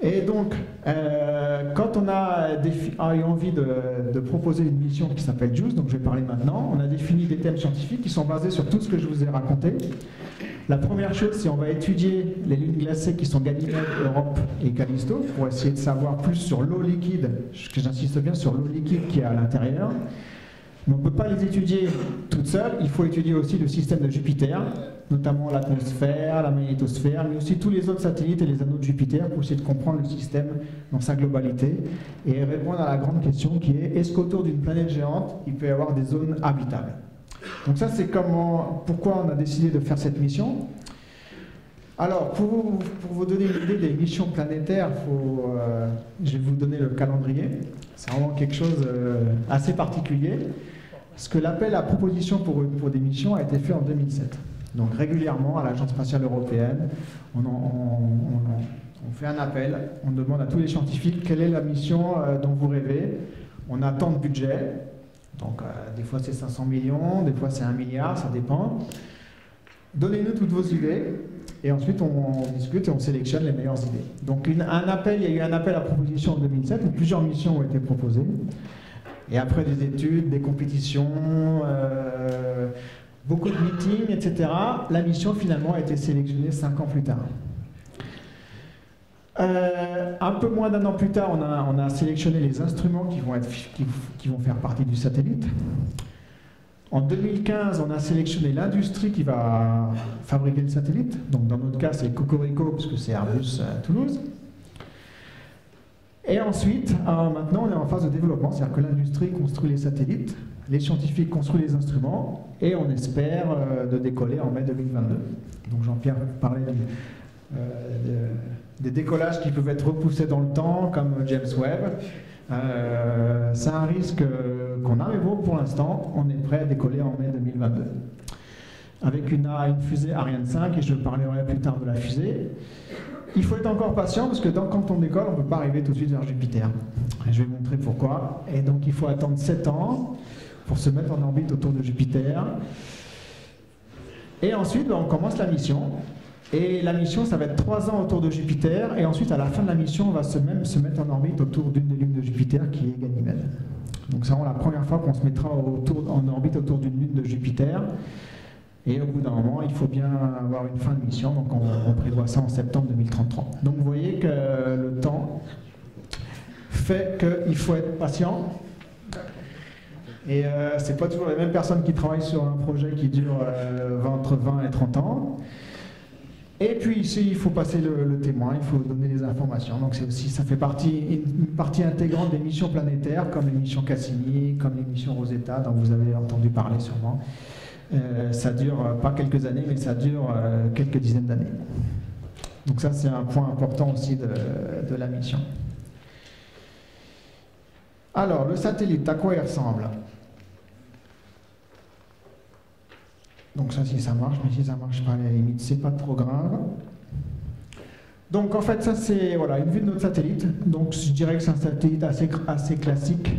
Et donc, euh, quand on a, eu envie de, de, proposer une mission qui s'appelle JUICE, donc je vais parler maintenant, on a défini des thèmes scientifiques qui sont basés sur tout ce que je vous ai raconté. La première chose, c'est on va étudier les lunes glacées qui sont Ganymède, Europe et Callisto pour essayer de savoir plus sur l'eau liquide, j'insiste bien sur l'eau liquide qui est à l'intérieur. Mais on ne peut pas les étudier toutes seules, il faut étudier aussi le système de Jupiter, notamment l'atmosphère, la magnétosphère, mais aussi tous les autres satellites et les anneaux de Jupiter pour essayer de comprendre le système dans sa globalité et répondre à la grande question qui est est-ce qu'autour d'une planète géante, il peut y avoir des zones habitables? Donc ça, c'est comment, pourquoi on a décidé de faire cette mission. Alors, pour vous, donner une idée des missions planétaires, euh, je vais vous donner le calendrier. C'est vraiment quelque chose euh, assez particulier. Ce que l'appel à proposition pour, des missions a été fait en 2007. Donc régulièrement, à l'Agence spatiale européenne, on, On fait un appel, on demande à tous les scientifiques quelle est la mission euh, dont vous rêvez. On a tant de budget, donc euh, des fois c'est 500 millions, des fois c'est 1 milliard, ça dépend. Donnez-nous toutes vos idées et ensuite on, discute et on sélectionne les meilleures idées. Donc un appel, il y a eu un appel à proposition en 2007 où plusieurs missions ont été proposées. Et après des études, des compétitions, euh, beaucoup de meetings, etc., la mission finalement a été sélectionnée cinq ans plus tard. Euh, un peu moins d'un an plus tard, on a, on a, sélectionné les instruments qui vont, faire partie du satellite. En 2015, on a sélectionné l'industrie qui va fabriquer le satellite. Donc dans notre cas, c'est Cocorico, puisque c'est Airbus à Toulouse. Et ensuite, euh, maintenant, on est en phase de développement, c'est-à-dire que l'industrie construit les satellites, les scientifiques construisent les instruments, et on espère euh, de décoller en mai 2022. Donc Jean-Pierre parlait euh, des décollages qui peuvent être repoussés dans le temps, comme James Webb. c'est un risque qu'on a, mais bon, pour l'instant, on est prêt à décoller en mai 2022. Avec une, fusée Ariane 5, et je parlerai plus tard de la fusée. Il faut être encore patient parce que quand on décolle, on ne peut pas arriver tout de suite vers Jupiter. je vais montrer pourquoi. Et donc il faut attendre 7 ans pour se mettre en orbite autour de Jupiter. Et ensuite, ben, on commence la mission. Et la mission, ça va être 3 ans autour de Jupiter. Et ensuite, à la fin de la mission, on va se mettre en orbite autour d'une des lunes de Jupiter qui est Ganymède. Donc c'est vraiment la première fois qu'on se mettra en orbite autour d'une lune de Jupiter. Et au bout d'un moment, il faut bien avoir une fin de mission, donc on, prévoit ça en septembre 2033. Donc vous voyez que le temps fait qu'il faut être patient. Et euh, ce n'est pas toujours les mêmes personnes qui travaillent sur un projet qui dure euh, entre 20 et 30 ans. Et puis ici, il faut passer le, témoin, il faut donner les informations. Donc c'est aussi, ça fait partie, une, partie intégrante des missions planétaires, comme les missions Cassini, comme les missions Rosetta, dont vous avez entendu parler sûrement. Euh, ça dure euh, pas quelques années, mais ça dure euh, quelques dizaines d'années. Donc ça, c'est un point important aussi de, la mission. Alors, le satellite, à quoi il ressemble? Donc ça, si ça marche, mais si ça marche pas, à la limite, c'est pas trop grave. Donc en fait, ça c'est voilà, une vue de notre satellite. Donc je dirais que c'est un satellite assez, assez classique,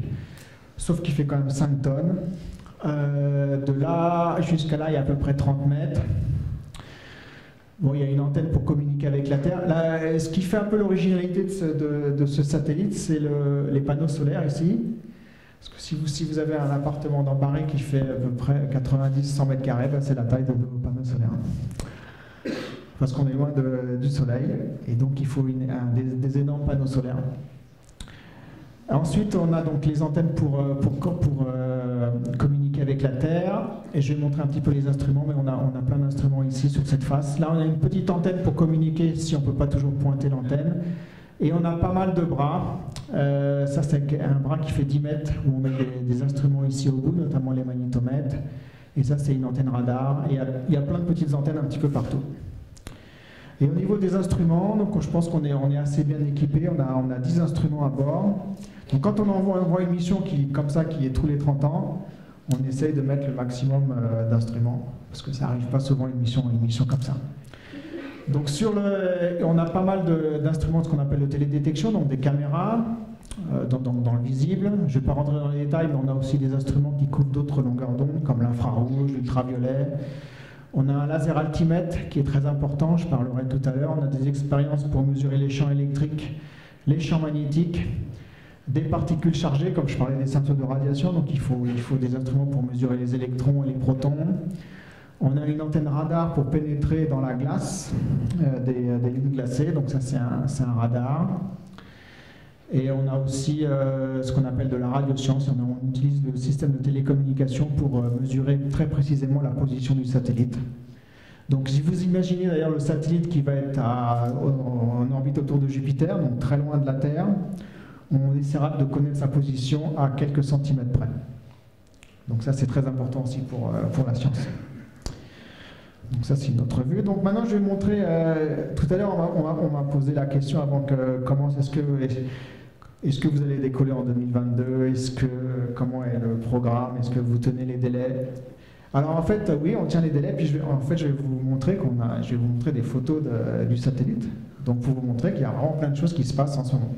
sauf qu'il fait quand même 5 tonnes. Euh, de là jusqu'à là, il y a à peu près 30 mètres. Bon, il y a une antenne pour communiquer avec la Terre. Ce qui fait un peu l'originalité de, ce, satellite, c'est les panneaux solaires ici. Parce que si vous, avez un appartement dans Paris qui fait à peu près 90-100 mètres carrés, ben, c'est la taille de vos panneaux solaires. Parce qu'on est loin du soleil, et donc il faut des énormes panneaux solaires. Ensuite, on a donc les antennes pour, euh, euh, communiquer avec la Terre. Et je vais montrer un petit peu les instruments, mais on a plein d'instruments ici sur cette face. Là, on a une petite antenne pour communiquer si on ne peut pas toujours pointer l'antenne. Et on a pas mal de bras. Euh, ça, c'est un bras qui fait 10 mètres, où on met des, instruments ici au bout, notamment les magnétomètres. Et ça, c'est une antenne radar. Et il y, a plein de petites antennes un petit peu partout. Et au niveau des instruments, donc je pense qu'on est, assez bien équipé. On a, on a 10 instruments à bord. Donc quand on envoie, une mission qui, comme ça qui est tous les 30 ans, on essaye de mettre le maximum euh, d'instruments, parce que ça n'arrive pas souvent une mission comme ça. Donc sur le, on a pas mal d'instruments, ce qu'on appelle de télédétection, donc des caméras euh, dans, dans, le visible. Je ne vais pas rentrer dans les détails, mais on a aussi des instruments qui couvrent d'autres longueurs d'onde, comme l'infrarouge, l'ultraviolet. On a un laser altimètre qui est très important, je parlerai tout à l'heure. On a des expériences pour mesurer les champs électriques, les champs magnétiques, des particules chargées, comme je parlais des ceintures de radiation, donc il faut, il faut des instruments pour mesurer les électrons et les protons. On a une antenne radar pour pénétrer dans la glace euh, des, des, lunes glacées, donc ça c'est un, radar. Et on a aussi euh, ce qu'on appelle de la radioscience, on, utilise le système de télécommunication pour euh, mesurer très précisément la position du satellite. Donc si vous imaginez d'ailleurs le satellite qui va être en orbite autour de Jupiter, donc très loin de la Terre, on essaiera de connaître sa position à quelques centimètres près. Donc ça c'est très important aussi pour, euh, pour la science. Donc ça c'est une autre vue. Donc maintenant je vais montrer, euh, tout à l'heure on m'a posé la question avant que comment est-ce que est-ce que vous allez décoller en 2022 Est-ce que comment est le programme? Est-ce que vous tenez les délais? Alors en fait, oui, on tient les délais, puis je vais, en fait, je vais vous montrer qu'on a, je vais vous montrer des photos du satellite, donc pour vous montrer qu'il y a vraiment plein de choses qui se passent en ce moment.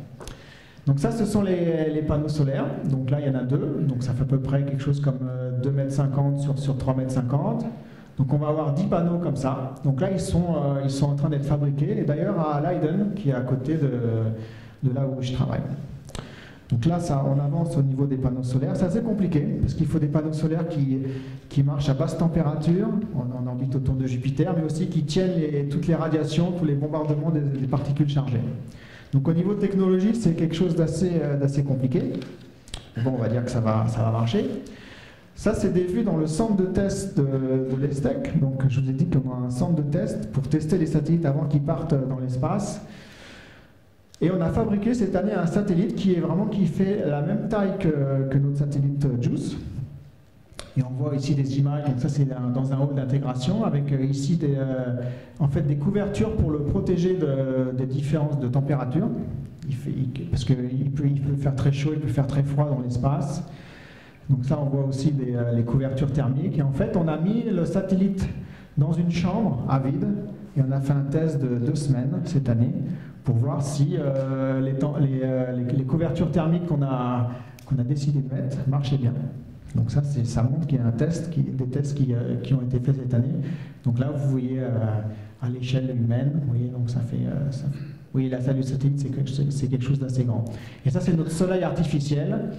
Donc ça, ce sont les, panneaux solaires. Donc là, il y en a deux, donc ça fait à peu près quelque chose comme euh, 2,50 m sur, sur 3,50 m. Donc on va avoir 10 panneaux comme ça. Donc là, ils sont, euh, ils sont en train d'être fabriqués, et d'ailleurs à Leiden, qui est à côté de, là où je travaille. Donc là, ça, on avance au niveau des panneaux solaires. C'est assez compliqué parce qu'il faut des panneaux solaires qui, qui marchent à basse température, en, orbite autour de Jupiter, mais aussi qui tiennent toutes les radiations, tous les bombardements des, particules chargées. Donc au niveau technologique, c'est quelque chose d'assez euh, d'assez compliqué. Bon, on va dire que ça va, ça va marcher. Ça, c'est des vues dans le centre de test de, l'ESTEC. Donc je vous ai dit qu'on a un centre de test pour tester les satellites avant qu'ils partent dans l'espace. Et on a fabriqué cette année un satellite qui est vraiment qui fait la même taille que, notre satellite JUICE. Et on voit ici des images, donc ça c'est dans un hall d'intégration avec euh, ici des, euh, en fait des couvertures pour le protéger de- des différences de température. Parce qu'il peut, il peut faire très chaud, il peut faire très froid dans l'espace. Donc ça on voit aussi les, euh, les couvertures thermiques. Et en fait on a mis le satellite dans une chambre à vide et on a fait un test de deux semaines cette année pour voir si euh, euh, les- couvertures thermiques qu'on a, décidé de mettre marchaient bien. Donc ça, ça montre qu'il y a des tests qui, ont été faits cette année. Donc là, vous voyez à l'échelle humaine, vous voyez, donc ça fait, oui, la taille du satellite, c'est quelque chose d'assez grand. Et ça, c'est notre soleil artificiel.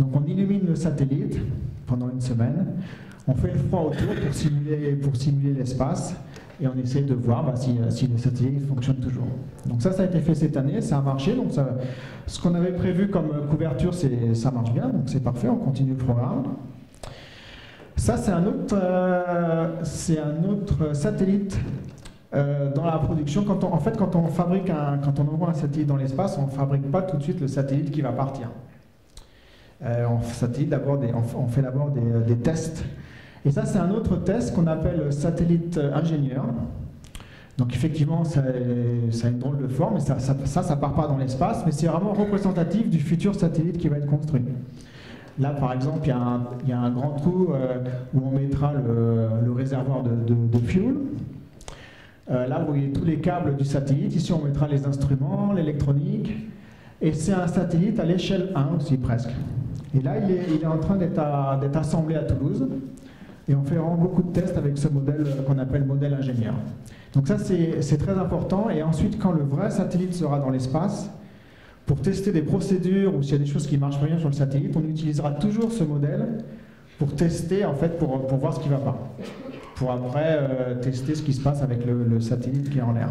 Donc on illumine le satellite pendant une semaine. On fait le froid autour pour simuler, l'espace et on essaie de voir bah, si, le satellite fonctionne toujours. Donc ça, ça a été fait cette année, ça a marché. Donc ce qu'on avait prévu comme couverture, ça marche bien, donc c'est parfait, on continue le programme. Ça, c'est un autre, euh, un autre satellite euh, dans la production. Quand en fait, quand on fabrique un, quand on envoie un satellite dans l'espace, on ne fabrique pas tout de suite le satellite qui va partir. Euh, on, fait d'abord des, des tests. Et ça, c'est un autre test qu'on appelle satellite ingénieur. Donc effectivement, ça, a une drôle de forme, et ça, ça, part pas dans l'espace, mais c'est vraiment représentatif du futur satellite qui va être construit. Là, par exemple, il y a un, grand trou euh, où on mettra le, réservoir de, fuel. Euh, là, vous voyez tous les câbles du satellite. Ici, on mettra les instruments, l'électronique. Et c'est un satellite à l'échelle 1 aussi, presque. Et là, il est, en train d'être assemblé à Toulouse. Et on fait vraiment beaucoup de tests avec ce modèle euh, qu'on appelle modèle ingénieur. Donc ça, c'est très important. Et ensuite, quand le vrai satellite sera dans l'espace, pour tester des procédures ou s'il y a des choses qui marchent pas bien sur le satellite, on utilisera toujours ce modèle pour tester, en fait, pour, voir ce qui ne va pas. Pour après euh, tester ce qui se passe avec le satellite qui est en l'air.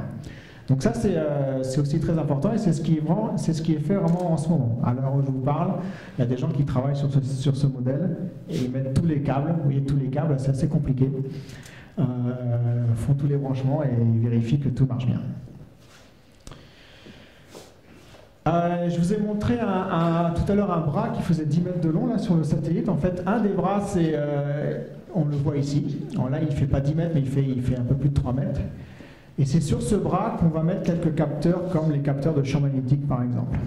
Donc ça, c'est euh, c'est aussi très important et c'est ce, qui est fait vraiment en ce moment. À l'heure où je vous parle, il y a des gens qui travaillent sur ce, modèle et ils mettent tous les câbles. Vous voyez, tous les câbles, c'est assez compliqué. Euh, font tous les branchements et vérifient que tout marche bien. Euh, je vous ai montré un- tout à l'heure un bras qui faisait 10 mètres de long là, sur le satellite. En fait, un des bras, c'est, on le voit ici. Alors là, il ne fait pas 10 mètres, mais il fait, il fait un peu plus de 3 mètres. Et c'est sur ce bras qu'on va mettre quelques capteurs, comme les capteurs de champ magnétique par exemple.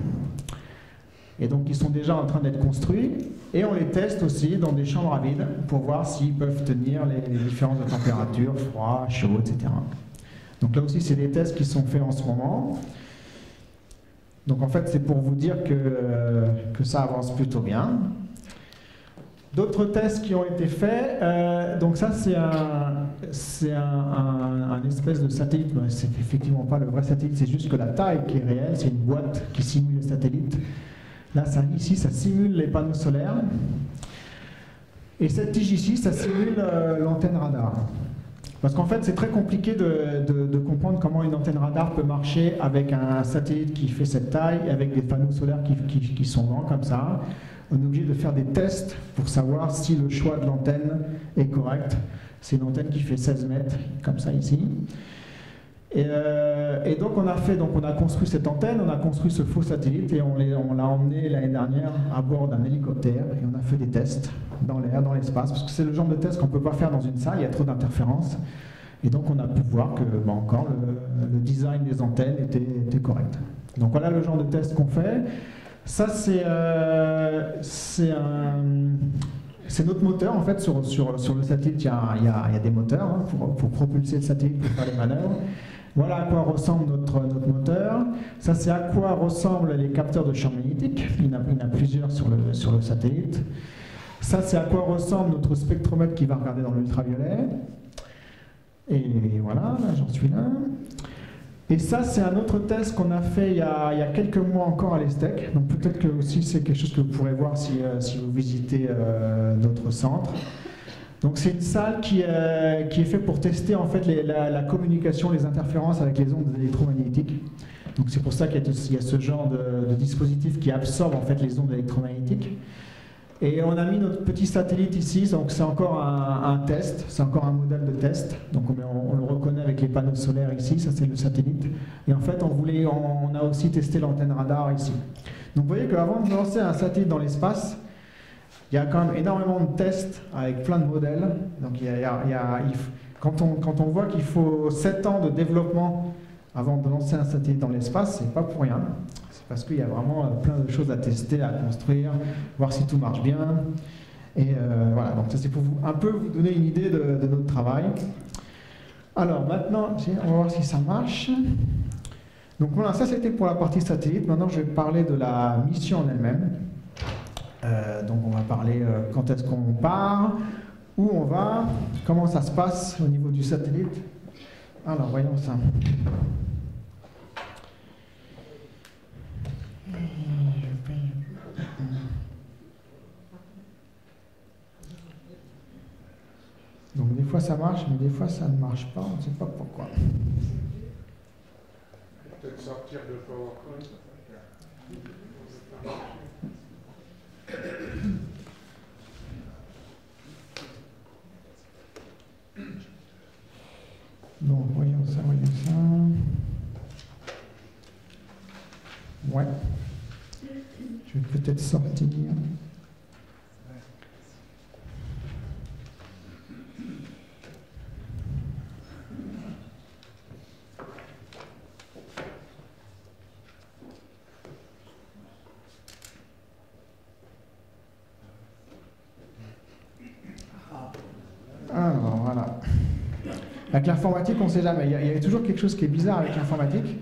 Et donc, ils sont déjà en train d'être construits. Et on les teste aussi dans des chambres à vide pour voir s'ils peuvent tenir les, différences de température, froid, chaud, etc. Donc là aussi, c'est des tests qui sont faits en ce moment. Donc en fait, c'est pour vous dire que, euh, que ça avance plutôt bien. D'autres tests qui ont été faits, euh, donc ça c'est un, c'est un, espèce de satellite, mais c'est effectivement pas le vrai satellite, c'est juste que la taille qui est réelle, c'est une boîte qui simule le satellite. Là, ça, ici, ça simule les panneaux solaires. Et cette tige ici, ça simule euh, l'antenne radar. Parce qu'en fait, c'est très compliqué de, comprendre comment une antenne radar peut marcher avec un satellite qui fait cette taille, avec des panneaux solaires qui sont grands comme ça. On est obligé de faire des tests pour savoir si le choix de l'antenne est correct. C'est une antenne qui fait 16 mètres, comme ça ici. Et, euh, et donc on a fait, donc on a construit cette antenne, on a construit ce faux satellite et on l'a emmené l'année dernière à bord d'un hélicoptère et on a fait des tests dans l'air, dans l'espace, parce que c'est le genre de test qu'on ne peut pas faire dans une salle, il y a trop d'interférences. Et donc on a pu voir que, bah, encore, le, design des antennes était, correct. Donc voilà le genre de test qu'on fait. Ça c'est euh, c'est un, c'est notre moteur en fait. Sur, sur, sur le satellite, il y a, y a- y a des moteurs hein, pour, pour propulser le satellite, pour faire les manœuvres. Voilà à quoi ressemble notre, notre moteur. Ça, c'est à quoi ressemblent les capteurs de champ magnétique. Il y en a, il y en a plusieurs sur le, sur le satellite. Ça, c'est à quoi ressemble notre spectromètre qui va regarder dans l'ultraviolet. Et voilà, là, j'en suis là. Et ça, c'est un autre test qu'on a fait il y a, quelques mois encore à l'ESTEC. Donc peut-être que aussi c'est quelque chose que vous pourrez voir si, euh, vous visitez euh, notre centre. Donc c'est une salle qui, euh, qui est faite pour tester en fait la, communication, les interférences avec les ondes électromagnétiques. Donc c'est pour ça qu'il y a ce genre de, de dispositif qui absorbe en fait les ondes électromagnétiques. Et on a mis notre petit satellite ici, donc c'est encore un, test, c'est encore un modèle de test. Donc on, le reconnaît avec les panneaux solaires ici, ça c'est le satellite. Et en fait on voulait, on, a aussi testé l'antenne radar ici. Donc vous voyez qu'avant de lancer un satellite dans l'espace, il y a quand même énormément de tests avec plein de modèles. Donc quand on voit qu'il faut 7 ans de développement avant de lancer un satellite dans l'espace, c'est pas pour rien. Parce qu'il y a vraiment euh, plein de choses à tester, à construire, voir si tout marche bien. Et euh, voilà, donc ça c'est pour vous, un peu vous donner une idée de, notre travail. Alors maintenant, on va voir si ça marche. Donc voilà, ça c'était pour la partie satellite. Maintenant je vais parler de la mission en elle-même. Euh, donc on va parler quand est-ce qu'on part, où on va, comment ça se passe au niveau du satellite. Alors voyons ça. Donc des fois ça marche, mais des fois ça ne marche pas, on ne sait pas pourquoi. Peut-être sortir de PowerPoint. Voyons ça, voyons ça. Ouais. Peut-être sortir. Alors voilà. Avec l'informatique, on ne sait jamais. Il y, a, il y a toujours quelque chose qui est bizarre avec l'informatique.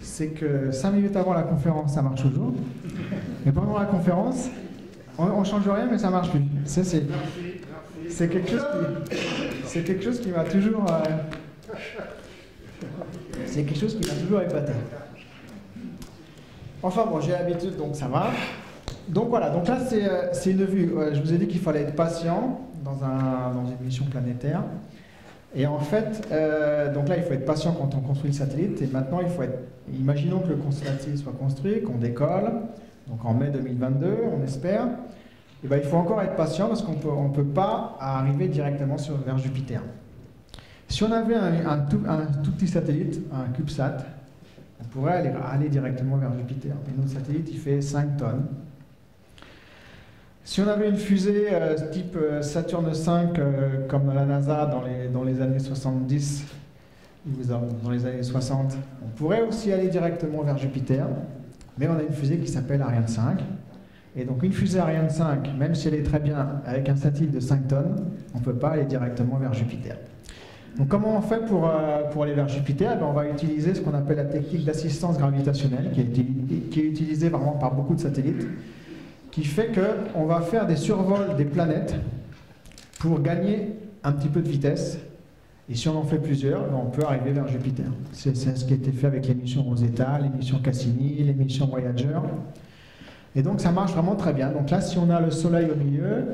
C'est que 5 minutes avant la conférence, ça marche toujours. Mais pendant la conférence, on ne change rien, mais ça marche plus. Ça, c'est, c'est quelque chose qui, m'a toujours, euh, c'est quelque chose qui m'a toujours épaté. Enfin bon, j'ai l'habitude, donc ça va. Donc voilà, donc là c'est, euh, une vue. Euh, je vous ai dit qu'il fallait être patient dans, un, dans une mission planétaire. Et en fait, donc là, il faut être patient quand on construit le satellite. Et maintenant, il faut être. Imaginons que le satellite soit construit, qu'on décolle. Donc en mai 2022, on espère. Et ben, il faut encore être patient parce qu'on peut, on peut pas arriver directement sur, vers Jupiter. Si on avait un, tout, petit satellite, un CubeSat, on pourrait aller, directement vers Jupiter. Mais notre satellite, il fait 5 tonnes. Si on avait une fusée euh, type euh, Saturne 5 euh, comme la NASA dans les, dans les années 70 ou dans dans les années 60, on pourrait aussi aller directement vers Jupiter. Mais on a une fusée qui s'appelle Ariane 5. Et donc une fusée Ariane 5, même si elle est très bien avec un satellite de 5 tonnes, on ne peut pas aller directement vers Jupiter. Donc comment on fait pour, euh, aller vers Jupiter? Eh ben, On va utiliser ce qu'on appelle la technique d'assistance gravitationnelle, qui est, utilisée par beaucoup de satellites qui fait qu'on va faire des survols des planètes pour gagner un petit peu de vitesse. Et si on en fait plusieurs, ben, on peut arriver vers Jupiter. C'est ce qui a été fait avec les missions Rosetta, les missions Cassini, les missions Voyager. Et donc ça marche vraiment très bien. Donc là, si on a le Soleil au milieu,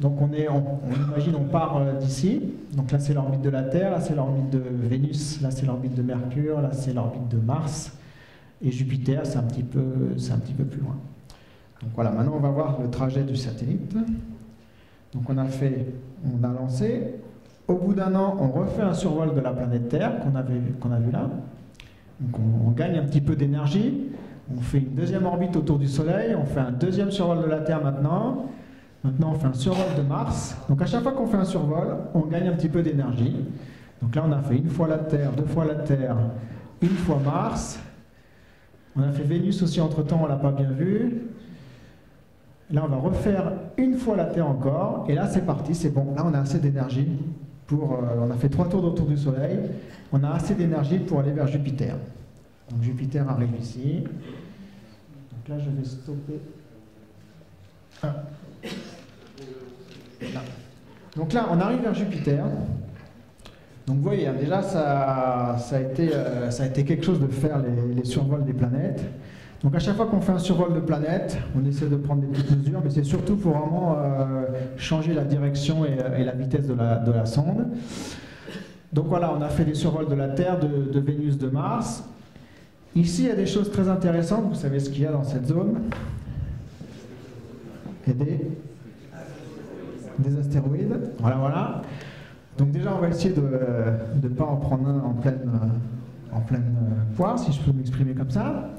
donc on, est, on, imagine on part euh, d'ici. Donc là, c'est l'orbite de la Terre, là, c'est l'orbite de Vénus, là, c'est l'orbite de Mercure, là, c'est l'orbite de Mars. Et Jupiter, c'est un, petit peu- un petit peu plus loin. Donc voilà, maintenant on va voir le trajet du satellite. Donc on a fait, on a lancé. Au bout d'un an, on refait un survol de la planète Terre qu'on a vu là. On gagne un petit peu d'énergie. On fait une deuxième orbite autour du Soleil. On fait un deuxième survol de la Terre maintenant. Maintenant, on fait un survol de Mars. Donc à chaque fois qu'on fait un survol, on gagne un petit peu d'énergie. Donc là, on a fait une fois la Terre, deux fois la Terre, une fois Mars. On a fait Vénus aussi entre-temps, on ne l'a pas bien vu. Là, on va refaire une fois la Terre encore, et là, c'est parti, c'est bon. Là, on a assez d'énergie euh, on a fait trois tours autour du Soleil, on a assez d'énergie pour aller vers Jupiter. Donc Jupiter arrive ici. Donc là, je vais stopper. Ah. Donc là, on arrive vers Jupiter. Donc vous voyez, hein, déjà, ça, ça, a été, euh, ça a été quelque chose de faire les survols des planètes. Donc à chaque fois qu'on fait un survol de planète, on essaie de prendre des petites mesures, mais c'est surtout pour vraiment euh, changer la direction et, et la vitesse de la, de la sonde. Donc voilà, on a fait des survols de la Terre, de, Vénus, de Mars. Ici, il y a des choses très intéressantes. Vous savez ce qu'il y a dans cette zone Et des, des astéroïdes. Voilà, voilà. Donc déjà, on va essayer de ne pas en prendre un en pleine, euh, en pleine euh, poire, si je peux m'exprimer comme ça.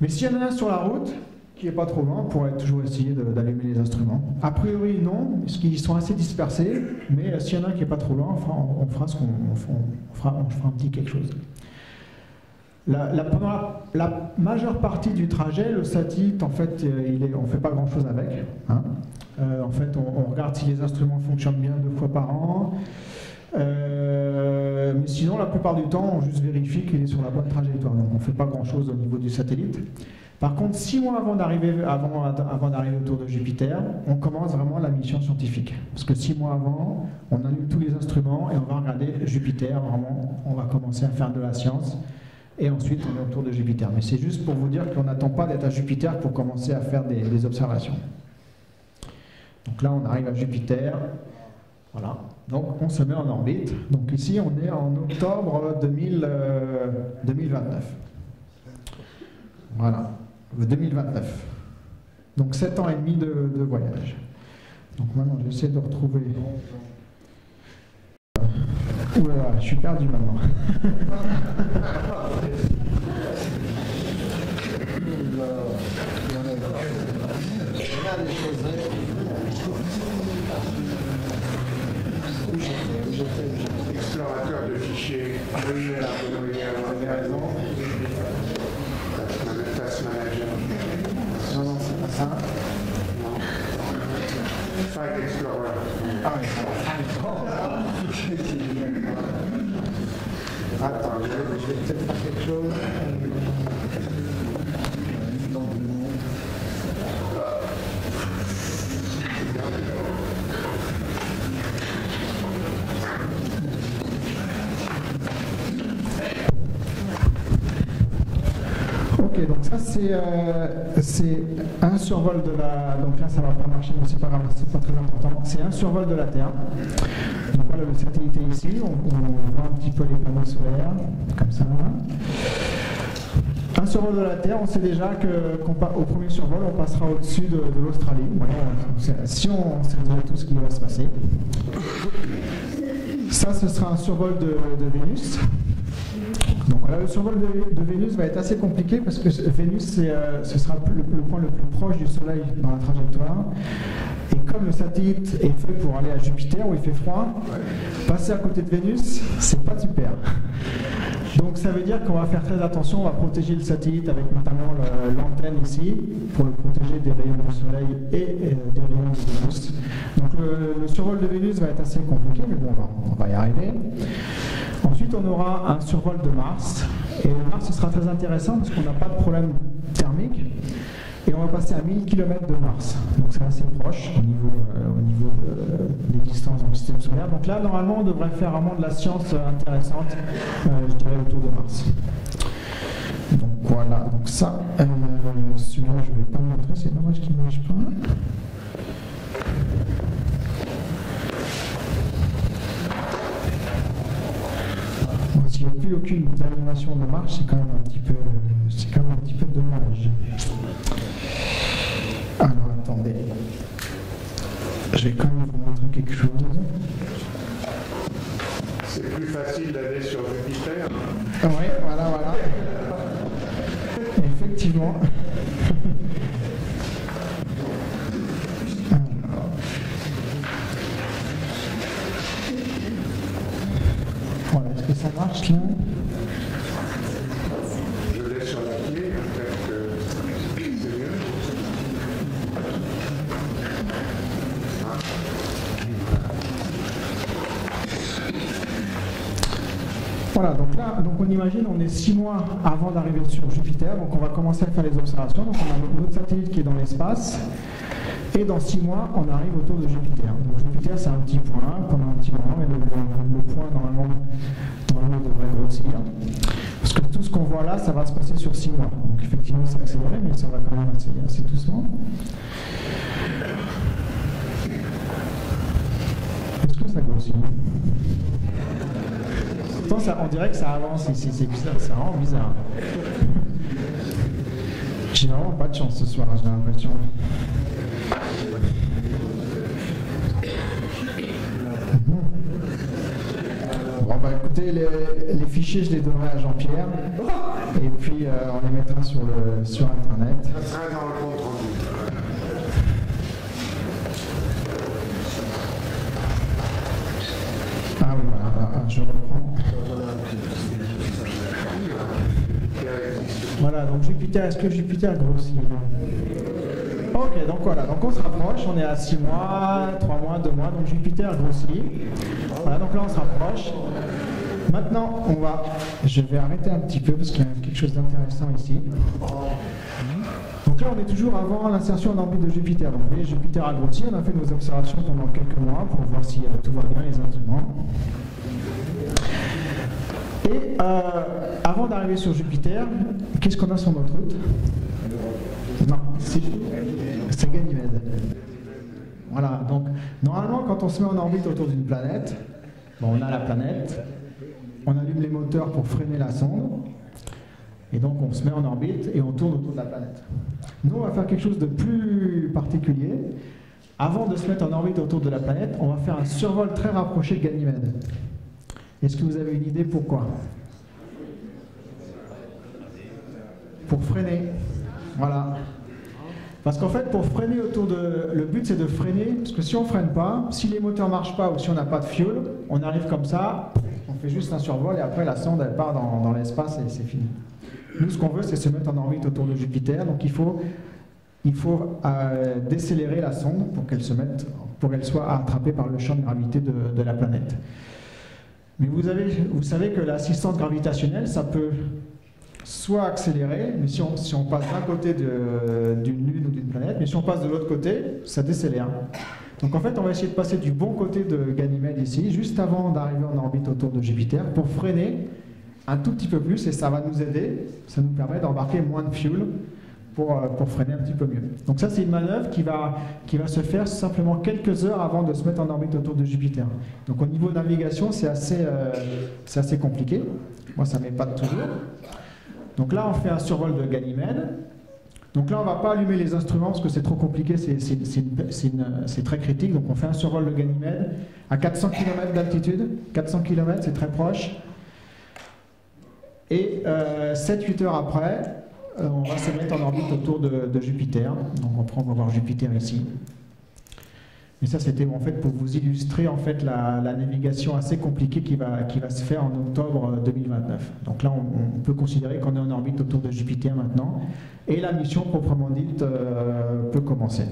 Mais s'il y en a un sur la route, qui n'est pas trop loin, on pourrait toujours essayer d'allumer les instruments. A priori, non, parce qu'ils sont assez dispersés, mais euh, s'il y en a un qui n'est pas trop loin, on fera, on fera ce qu'on on fera, un petit quelque chose. La, majeure partie du trajet, le satellite, en fait, euh, il est- on ne fait pas grand-chose avec. hein. Euh, en fait, on regarde si les instruments fonctionnent bien deux fois par an. Euh, mais sinon, la plupart du temps, on juste vérifie qu'il est sur la bonne trajectoire. Donc, on ne fait pas grand-chose au niveau du satellite. Par contre, six mois avant d'arriver avant, autour de Jupiter, on commence vraiment la mission scientifique. Parce que six mois avant, on allume tous les instruments et on va regarder Jupiter. Vraiment, on va commencer à faire de la science. Et ensuite, on est autour de Jupiter. Mais c'est juste pour vous dire qu'on n'attend pas d'être à Jupiter pour commencer à faire des, des observations. Donc là, on arrive à Jupiter. Voilà. Donc on se met en orbite. Donc ici, on est en octobre 2000, euh, 2029. Voilà. 2029. Donc 7 ans et demi de, de voyage. Donc maintenant, j'essaie de retrouver. Oula, je suis perdu maintenant. Explorateur de fichiers. Oui, là, vous avez raison. Task Manager. Non, non, c'est pas ça. Non. File Explorer. Ah oui, Attends, je vais peut-être faire quelque chose. Ça c'est euh, c'est un survol de la. Donc là ça va pas marcher, mais c'est pas grave, c'est pas très important. C'est un survol de la Terre. Donc voilà, le satellite est ici. On, voit un petit peu les panneaux solaires, comme ça. Un survol de la Terre, on sait déjà que qu'on pa- au premier survol, on passera au-dessus de, l'Australie. Si on sait déjà tout ce qui va se passer. Ça, ce sera un survol de Vénus. Donc voilà, le survol de, de Vénus va être assez compliqué parce que Vénus, euh, ce sera le, le point le plus proche du Soleil dans la trajectoire. Et comme le satellite est fait pour aller à Jupiter où il fait froid, passer à côté de Vénus, c'est pas super. Donc ça veut dire qu'on va faire très attention, on va protéger le satellite avec notamment l'antenne ici, pour le protéger des rayons du Soleil et euh, des rayons de Vénus. Donc le, le survol de Vénus va être assez compliqué, mais bon, on va, on va y arriver. Ensuite, on aura un survol de Mars. Et Mars, ce sera très intéressant parce qu'on n'a pas de problème thermique. Et on va passer à 1000 km de Mars. Donc c'est assez proche au niveau, euh, de- des distances dans le système solaire. Donc là, normalement, on devrait faire vraiment de la science euh, intéressante, euh, je dirais, autour de Mars. Donc voilà, donc ça, euh, celui-là, je ne vais pas le montrer, c'est dommage qu'il ne marche pas. N'y a plus aucune animation de marche, c'est quand même un petit peu, c'est quand même un petit peu dommage. Alors attendez, je vais quand même vous montrer quelque chose. C'est plus facile d'aller sur Jupiter. Oui, voilà, voilà. Effectivement. Je laisse sur la clé, c'est mieux. Voilà, donc là, donc on imagine, on est six mois avant d'arriver sur Jupiter, donc on va commencer à faire les observations. Donc on a notre satellite qui est dans l'espace, et dans six mois, on arrive autour de Jupiter. Donc Jupiter, c'est un petit point, pendant un petit moment, mais le point, normalement, devrait grossir. Parce que tout ce qu'on voit là, ça va se passer sur six mois. Donc effectivement, c'est accéléré, mais ça va quand même assez, assez doucement. Est-ce que ça grossit? Pourtant, on dirait que ça avance c'est bizarre, c'est vraiment bizarre. J'ai vraiment pas de chance ce soir, j'ai l'impression. Bon bah écoutez, les, fichiers je les donnerai à Jean-Pierre et puis euh, on les mettra sur, le, sur internet. Ça sera dans le compte Ah oui voilà, ah, ah, je reprends. Voilà, donc Jupiter, est-ce que Jupiter grossit Ok, donc voilà, donc on se rapproche, on est à 6 mois, 3 mois, 2 mois, donc Jupiter grossit. Voilà, donc là on se rapproche. Maintenant, on va, je vais arrêter un petit peu parce qu'il y a quelque chose d'intéressant ici. Donc là, on est toujours avant l'insertion en orbite de Jupiter. Donc, vous voyez, Jupiter a grossi, on a fait nos observations pendant quelques mois pour voir si euh, tout va bien, les instruments. Et euh, avant d'arriver sur Jupiter, qu'est-ce qu'on a sur notre route? Non, c'est Ganymède. Voilà, donc normalement quand on se met en orbite autour d'une planète, on a la planète, on allume les moteurs pour freiner la sonde, et donc on se met en orbite et on tourne autour de la planète. Nous on va faire quelque chose de plus particulier. Avant de se mettre en orbite autour de la planète, on va faire un survol très rapproché de Ganymède. Est-ce que vous avez une idée pourquoi Pour freiner. Voilà. Parce qu'en fait, pour freiner autour de. Le but, c'est de freiner, parce que si on ne freine pas, si les moteurs marchent pas ou si on n'a pas de fuel, on arrive comme ça, on fait juste un survol et après la sonde, elle part dans, l'espace et c'est fini. Nous, ce qu'on veut, c'est se mettre en orbite autour de Jupiter. Donc il faut, il faut euh, décélérer la sonde pour qu'elle se mette, pour qu'elle soit attrapée par le champ de gravité de, la planète. Mais vous, avez, vous savez que l'assistance gravitationnelle, ça peut soit accélérer, mais si on, si on passe d'un côté d'une lune ou d'une planète, mais si on passe de l'autre côté, ça décélère. Donc en fait, on va essayer de passer du bon côté de Ganymède ici, juste avant d'arriver en orbite autour de Jupiter, pour freiner un tout petit peu plus, et ça va nous aider, ça nous permet d'embarquer moins de fuel pour, euh, pour, freiner un petit peu mieux. Donc ça, c'est une manœuvre qui va, qui va se faire simplement quelques heures avant de se mettre en orbite autour de Jupiter. Donc au niveau navigation, c'est assez, euh, assez compliqué. Moi, ça pas toujours. Donc là, on fait un survol de Ganymède. Donc là, on ne va pas allumer les instruments parce que c'est trop compliqué, c'est très critique. Donc on fait un survol de Ganymède à 400 km d'altitude. 400 km, c'est très proche. Et 7-8 euh, heures après, euh, on va se mettre en orbite autour de, Jupiter. Donc on, prend, on va voir Jupiter ici. Et ça, c'était en fait pour vous illustrer en fait la, navigation assez compliquée qui va, qui va se faire en octobre 2029. Euh, Donc là, on, peut considérer qu'on est en orbite autour de Jupiter maintenant, et la mission proprement dite euh, peut commencer.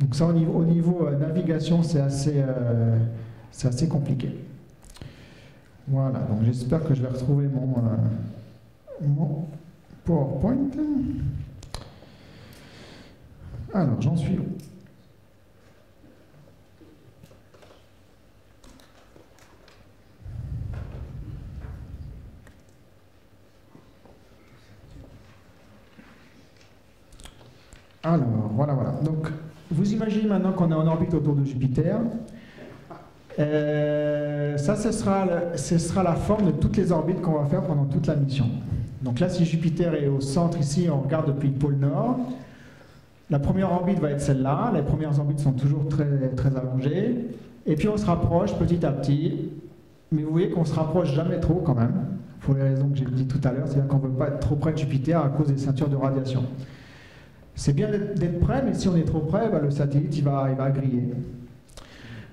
Donc ça, au niveau, au niveau euh, navigation, c'est assez, assez compliqué. Voilà, donc j'espère que je vais retrouver mon PowerPoint. Alors, j'en suis où? Alors, voilà, voilà. Donc, vous imaginez maintenant qu'on est en orbite autour de Jupiter. Euh, ça, ce sera, la forme de toutes les orbites qu'on va faire pendant toute la mission. Donc là, si Jupiter est au centre ici, on regarde depuis le pôle nord. La première orbite va être celle-là. Les premières orbites sont toujours très, très allongées. Et puis on se rapproche petit à petit. Mais vous voyez qu'on se rapproche jamais trop quand même, pour les raisons que j'ai dit tout à l'heure, c'est-à-dire qu'on ne veut pas être trop près de Jupiter à cause des ceintures de radiation. C'est bien d'être prêt, mais si on est trop près, bah, le satellite il va, il va griller.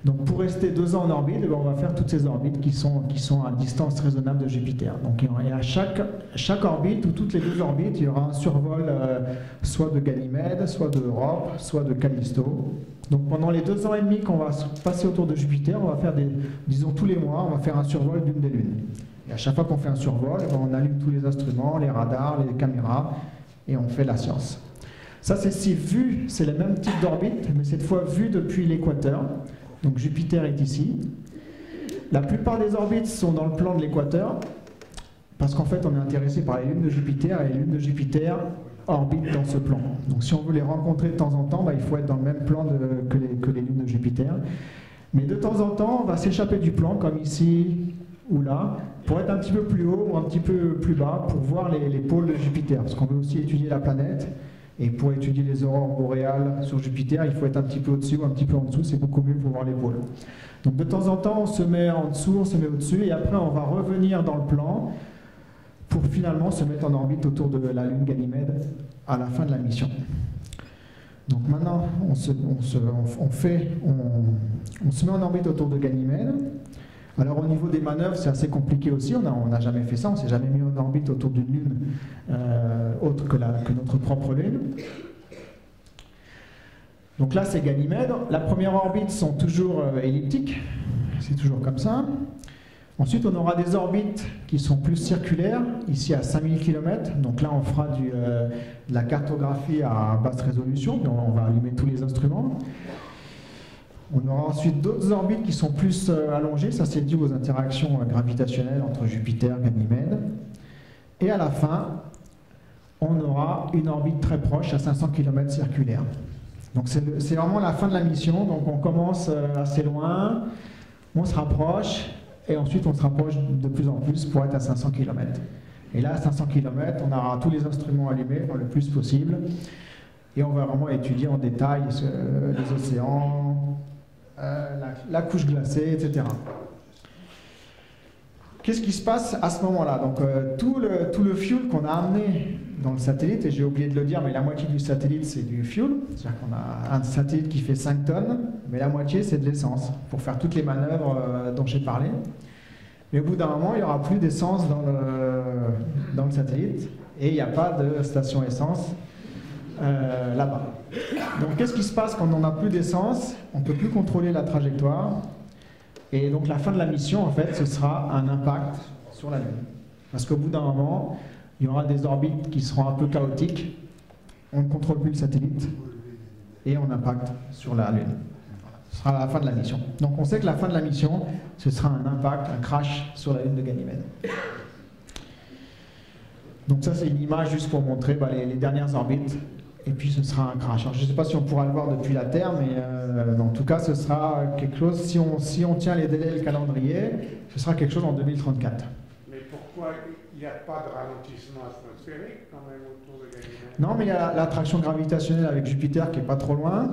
Donc pour rester deux ans en orbite, eh ben, on va faire toutes ces orbites qui sont, à distance raisonnable de Jupiter. Donc et à chaque, chaque orbite, ou toutes les deux orbites, il y aura un survol euh, soit de Ganymède, soit d'Europe, soit de Callisto. Donc pendant les deux ans et demi qu'on va passer autour de Jupiter, on va faire des, disons tous les mois, on va faire un survol d'une des lunes. Et à chaque fois qu'on fait un survol, eh ben, on allume tous les instruments, les radars, les caméras, et on fait la science. Ça, c'est si vu, c'est le même type d'orbite, mais cette fois vu depuis l'équateur. Donc Jupiter est ici. La plupart des orbites sont dans le plan de l'équateur, parce qu'en fait on est intéressé par les lunes de Jupiter, et les lunes de Jupiter orbitent dans ce plan. Donc si on veut les rencontrer de temps en temps, bah, il faut être dans le même plan que, les, lunes de Jupiter. Mais de temps en temps, on va s'échapper du plan, comme ici ou là, pour être un petit peu plus haut ou un petit peu plus bas, pour voir les, les pôles de Jupiter, parce qu'on veut aussi étudier la planète. Et pour étudier les aurores boréales sur Jupiter, il faut être un petit peu au-dessus ou un petit peu en dessous, c'est beaucoup mieux pour voir les pôles. Donc de temps en temps, on se met en dessous, on se met au-dessus, et après on va revenir dans le plan pour finalement se mettre en orbite autour de la Lune Ganymède à la fin de la mission. Donc maintenant, on se, on se met en orbite autour de Ganymède. Alors au niveau des manœuvres, c'est assez compliqué aussi. On n'a jamais fait ça, on s'est jamais mis en orbite autour d'une lune euh, autre que, notre propre lune. Donc là, c'est Ganymède. La première orbite sont toujours euh, elliptiques, c'est toujours comme ça. Ensuite, on aura des orbites qui sont plus circulaires, ici à 5000 km. Donc là, on fera euh, de la cartographie à basse résolution, on va allumer tous les instruments. On aura ensuite d'autres orbites qui sont plus euh, allongées, ça c'est dû aux interactions euh, gravitationnelles entre Jupiter et Ganymède. Et à la fin, on aura une orbite très proche à 500 km circulaire. Donc c'est vraiment la fin de la mission, donc on commence euh, assez loin, on se rapproche, et ensuite on se rapproche de plus en plus pour être à 500 km. Et là, à 500 km, on aura tous les instruments allumés le plus possible, et on va vraiment étudier en détail les océans, euh, la, couche glacée, etc. Qu'est-ce qui se passe à ce moment-là? Donc euh, tout, le, tout le fuel qu'on a amené dans le satellite, et j'ai oublié de le dire, mais la moitié du satellite c'est du fuel, c'est-à-dire qu'on a un satellite qui fait 5 tonnes, mais la moitié c'est de l'essence, pour faire toutes les manœuvres euh, dont j'ai parlé. Mais au bout d'un moment, il n'y aura plus d'essence dans le, dans le satellite, et il n'y a pas de station essence là-bas. Donc qu'est-ce qui se passe quand on n'a plus d'essence? On ne peut plus contrôler la trajectoire. Et donc la fin de la mission, en fait, ce sera un impact sur la Lune. Parce qu'au bout d'un moment, il y aura des orbites qui seront un peu chaotiques. On ne contrôle plus le satellite et on impacte sur la Lune. Ce sera la fin de la mission. Donc on sait que la fin de la mission, ce sera un impact, un crash sur la Lune de Ganymède. Donc ça c'est une image juste pour montrer bah, les dernières orbites et puis ce sera un crash. je ne sais pas si on pourra le voir depuis la Terre, mais euh, en tout cas, ce sera quelque chose, si on, si on tient les délais et le calendrier, ce sera quelque chose en 2034. Mais pourquoi il n'y a pas de ralentissement atmosphérique quand même autour de Ganymède Non, mais il y a l'attraction gravitationnelle avec Jupiter qui n'est pas trop loin,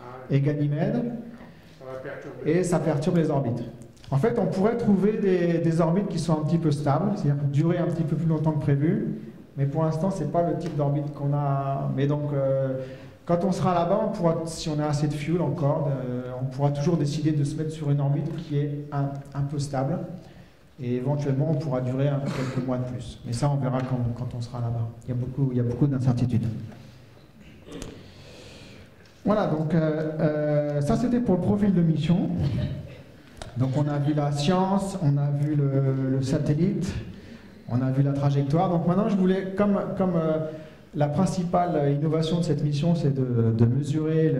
ah et Ganymède, et ça perturbe les orbites. En fait, on pourrait trouver des, des orbites qui sont un petit peu stables, c'est-à-dire durer un petit peu plus longtemps que prévu, mais pour l'instant, ce n'est pas le type d'orbite qu'on a. Mais donc, euh, quand on sera là-bas, on pourra, si on a assez de fuel encore, euh, on pourra toujours décider de se mettre sur une orbite qui est un, peu stable. Et éventuellement, on pourra durer un, quelques mois de plus. Mais ça, on verra quand, quand on sera là-bas. Il y a beaucoup, il y a beaucoup d'incertitudes. Voilà, donc euh, ça c'était pour le profil de mission. Donc on a vu la science, on a vu le satellite, on a vu la trajectoire. Donc maintenant, je voulais, comme, euh, la principale innovation de cette mission, c'est de, mesurer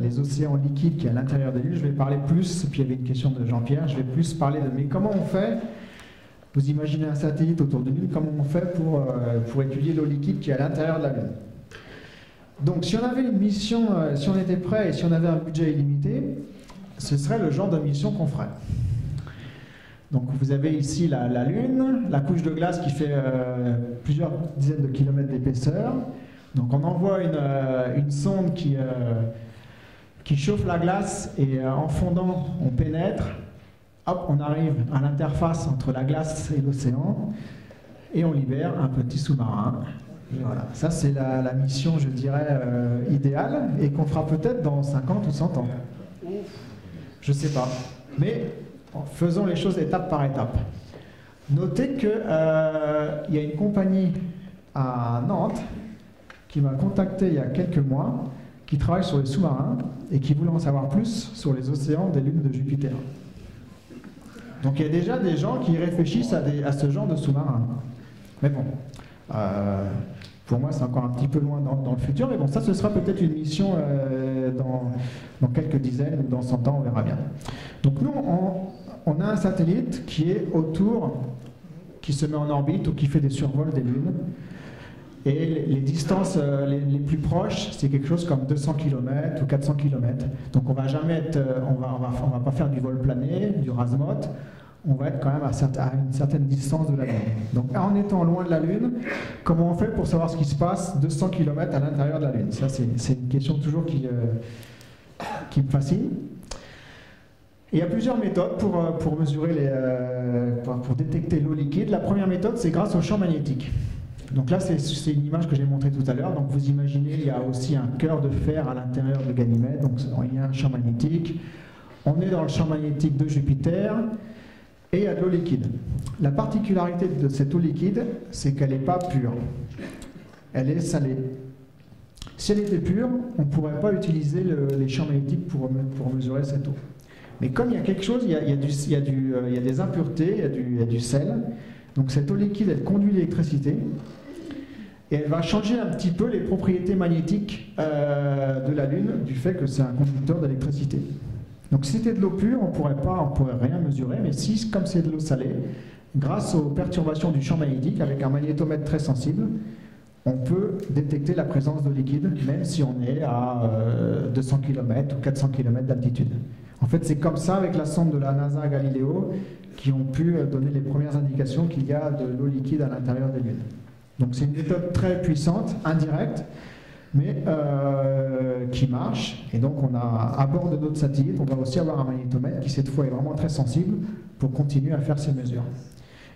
les océans liquides qui à l'intérieur des l'île, je vais parler plus, puis il y avait une question de Jean-Pierre, je vais plus parler de mais comment on fait vous imaginez un satellite autour de l'île, comment on fait pour, euh, pour étudier l'eau liquide qui est à l'intérieur de la Lune? Donc si on avait une mission, euh, si on était prêt et si on avait un budget illimité, ce serait le genre de mission qu'on ferait. Donc vous avez ici la, Lune, la couche de glace qui fait euh, plusieurs dizaines de kilomètres d'épaisseur. Donc on envoie une, euh, sonde qui, euh, qui, chauffe la glace et en fondant on pénètre. Hop, on arrive à l'interface entre la glace et l'océan et on libère un petit sous-marin. Voilà, ça c'est la, la, mission, je dirais, idéale et qu'on fera peut-être dans 50 ou 100 ans. Je ne sais pas. Mais faisons les choses étape par étape. Notez qu'il euh, y a une compagnie à Nantes qui m'a contacté il y a quelques mois, qui travaille sur les sous-marins et qui voulait en savoir plus sur les océans des lunes de Jupiter. Donc il y a déjà des gens qui réfléchissent à, ce genre de sous-marins. Mais bon, euh, pour moi c'est encore un petit peu loin dans, le futur, mais bon, ça ce sera peut-être une mission euh, dans, quelques dizaines ou dans 100 ans, on verra bien. Donc nous, on, a un satellite qui est autour, qui se met en orbite ou qui fait des survols des lunes. Et les distances euh, les, plus proches, c'est quelque chose comme 200 km ou 400 km. Donc on va jamais être, euh, on va, on va pas faire du vol plané, du rasmot. On va être quand même à, une certaine distance de la Lune. Donc en étant loin de la Lune, comment on fait pour savoir ce qui se passe 200 km à l'intérieur de la Lune? Ça, c'est une question toujours qui, euh, qui me fascine. il y a plusieurs méthodes pour, pour mesurer les, pour détecter l'eau liquide. La première méthode, c'est grâce au champ magnétique. Donc là, c'est une image que j'ai montrée tout à l'heure. Donc vous imaginez, il y a aussi un cœur de fer à l'intérieur de Ganymède. Donc il y a un champ magnétique. On est dans le champ magnétique de Jupiter et a de l'eau liquide. La particularité de cette eau liquide, c'est qu'elle n'est pas pure. Elle est salée. Si elle était pure, on ne pourrait pas utiliser les champs magnétiques pour, pour, mesurer cette eau. Mais comme il y a quelque chose, il y a, des impuretés, il y a, du, il y a du sel. Donc cette eau liquide, elle conduit l'électricité et elle va changer un petit peu les propriétés magnétiques euh, de la Lune du fait que c'est un conducteur d'électricité. Donc si c'était de l'eau pure, on pourrait pas, on pourrait rien mesurer, mais si, comme c'est de l'eau salée, grâce aux perturbations du champ magnétique, avec un magnétomètre très sensible, on peut détecter la présence d'eau liquide, même si on est à 200 euh, km ou 400 km d'altitude. En fait, c'est comme ça avec la sonde de la NASA Galileo qui ont pu euh, donner les premières indications qu'il y a de l'eau liquide à l'intérieur des lunes. Donc c'est une méthode très puissante, indirecte, mais euh, qui marche. Et donc on a à bord de notre satellite, on va aussi avoir un magnétomètre qui cette fois est vraiment très sensible pour continuer à faire ces mesures.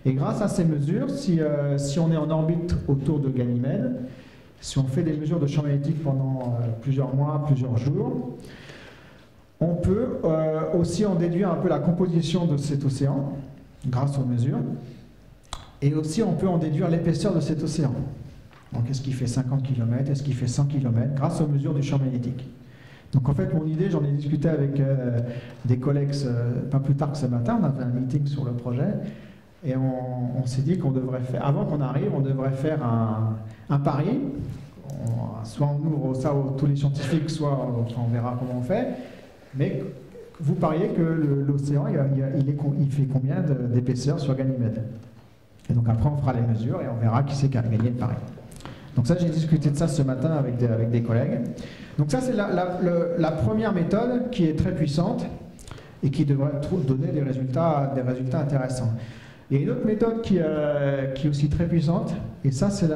Et grâce à ces mesures, si, euh, on est en orbite autour de Ganymède, si on fait des mesures de champ magnétique pendant euh, plusieurs mois, plusieurs jours, on peut aussi en déduire un peu la composition de cet océan grâce aux mesures. Et aussi, on peut en déduire l'épaisseur de cet océan. Donc, est-ce qu'il fait 50 km Est-ce qu'il fait 100 km Grâce aux mesures du champ magnétique. Donc, en fait, mon idée, j'en ai discuté avec euh, des collègues euh, pas plus tard que ce matin. On a un meeting sur le projet. Et on, s'est dit qu'on devrait avant qu'on arrive, on devrait faire un, pari. soit on ouvre ça à tous les scientifiques, soit on verra comment on fait. Mais vous pariez que l'océan, il, il, fait combien d'épaisseur sur Ganymède? Et donc après, on fera les mesures et on verra qui c'est qui a gagné le pari. Donc ça, j'ai discuté de ça ce matin avec des, avec des collègues. Donc ça, c'est la, première méthode qui est très puissante et qui devrait donner des résultats, des résultats intéressants. Il y a une autre méthode qui, euh, qui est aussi très puissante, et ça, c'est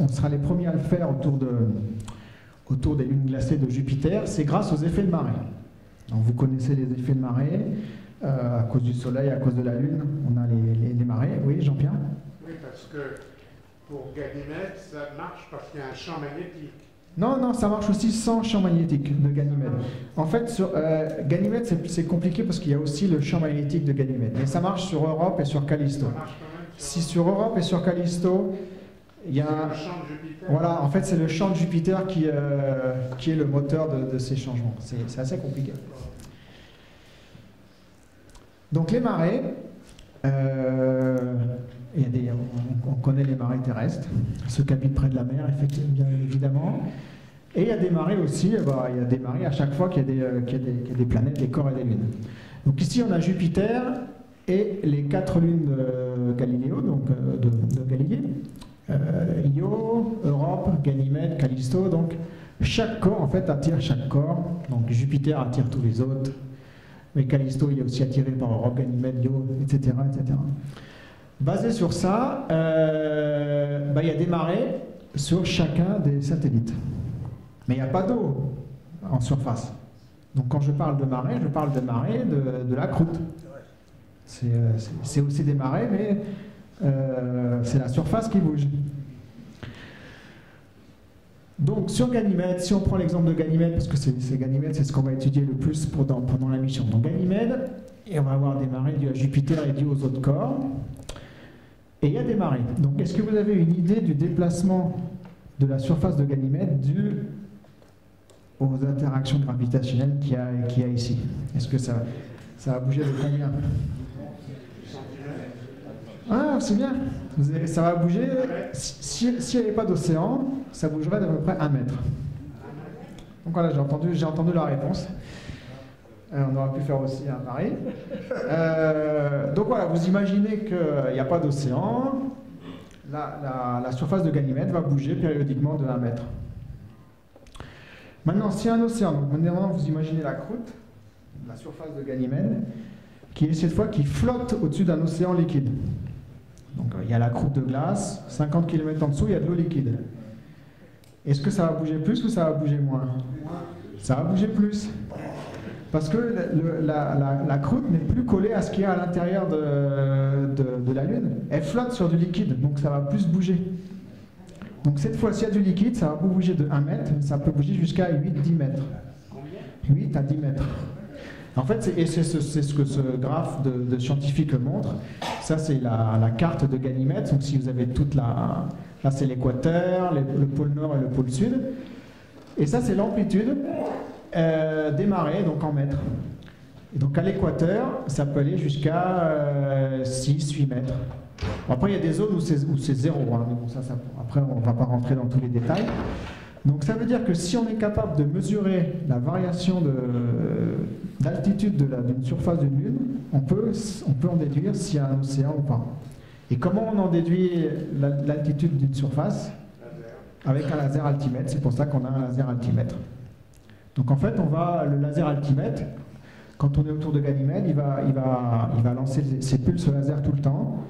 on sera les premiers à le faire autour, de, autour des lunes glacées de Jupiter, c'est grâce aux effets de marée. Donc vous connaissez les effets de marée. Euh, à cause du soleil, à cause de la lune, on a les, marées. Oui, Jean-Pierre? Oui, parce que pour Ganymède, ça marche parce qu'il y a un champ magnétique. Non, non, ça marche aussi sans champ magnétique de Ganymède. En fait, sur euh, Ganymède, c'est compliqué parce qu'il y a aussi le champ magnétique de Ganymède. Mais ça marche sur Europe et sur Callisto. si sur Europe et sur Callisto, il y a un... Voilà, en fait, c'est le champ de Jupiter qui, euh, qui est le moteur de, de ces changements. C'est assez compliqué. Donc les marées, euh, on, connaît les marées terrestres, ceux qui habitent près de la mer, effectivement, évidemment. Et il y a des marées aussi, eh ben, il y a des marées à chaque fois qu'il y, euh, a des planètes, des corps et des lunes. Donc ici on a Jupiter et les quatre lunes de Galiléo, donc euh, de, de Galilée, Io, Europe, Ganymède, Callisto. Donc chaque corps en fait attire chaque corps. Donc Jupiter attire tous les autres, mais Callisto, il est aussi attiré par Europe, Ganymède, Io, etc., etc. Basé sur ça, euh, bah, il y a des marées sur chacun des satellites. Mais il n'y a pas d'eau en surface. Donc quand je parle de marée, je parle de marée de, la croûte. Euh, c'est aussi des marées, mais euh, c'est la surface qui bouge. Donc sur Ganymède, si on prend l'exemple de Ganymède, parce que c'est Ganymède, c'est ce qu'on va étudier le plus pendant, pendant la mission. Donc Ganymède, et on va avoir des marées dues à Jupiter et dues aux autres corps. Et il y a des marées. Donc est-ce que vous avez une idée du déplacement de la surface de Ganymède dû aux interactions gravitationnelles qu'il y a, a ici? Est-ce que ça, ça va bouger de combien? Ah, c'est bien. Ça va bouger. Si- S'il n'y avait pas d'océan, ça bougerait d'à peu près un mètre. Donc voilà, j'ai entendu, j'ai entendu la réponse. Euh, on aurait pu faire aussi un pari. Euh, donc voilà, vous imaginez qu'il n'y a pas d'océan. La, la- surface de Ganymède va bouger périodiquement de 1 mètre. Maintenant, a un océan, maintenant vous imaginez la croûte, la surface de Ganymède, qui est cette fois qui flotte au-dessus d'un océan liquide. Donc euh, il y a la croûte de glace, 50 km en dessous, il y a de l'eau liquide. Est-ce que ça va bouger plus ou ça va bouger moins? Ça va bouger plus. Parce que la, croûte n'est plus collée à ce qu'il y a à l'intérieur de, de- la Lune. Elle flotte sur du liquide, donc ça va plus bouger. Donc cette fois, s'il y a du liquide, ça va bouger de 1 mètre, ça peut bouger jusqu'à 8-10 mètres. 8 à 10 mètres. En fait, c'est- et c'est ce, que ce graphe de, de scientifique montre. Ça, c'est la, carte de Ganymède. Donc, si vous avez toute la. Là, c'est l'équateur, le pôle nord et le pôle sud. Et ça, c'est l'amplitude euh, des marées, donc en mètres. Et donc, à l'équateur, ça peut aller jusqu'à 6-8 mètres. Bon, après, il y a des zones où c'est, zéro. hein, mais bon, ça, ça- après, on ne va pas rentrer dans tous les détails. Donc ça veut dire que si on est capable de mesurer la variation de- d'altitude d'une surface d'une lune, on peut, on peut en déduire s'il y a un océan ou pas. Et comment on en déduit la- l'altitude d'une surface? Avec un laser altimètre, c'est pour ça qu'on a un laser altimètre. Donc en fait, on va, le laser altimètre, quand on est autour de Ganymède, il va, il va, il va lancer ses pulses laser tout le temps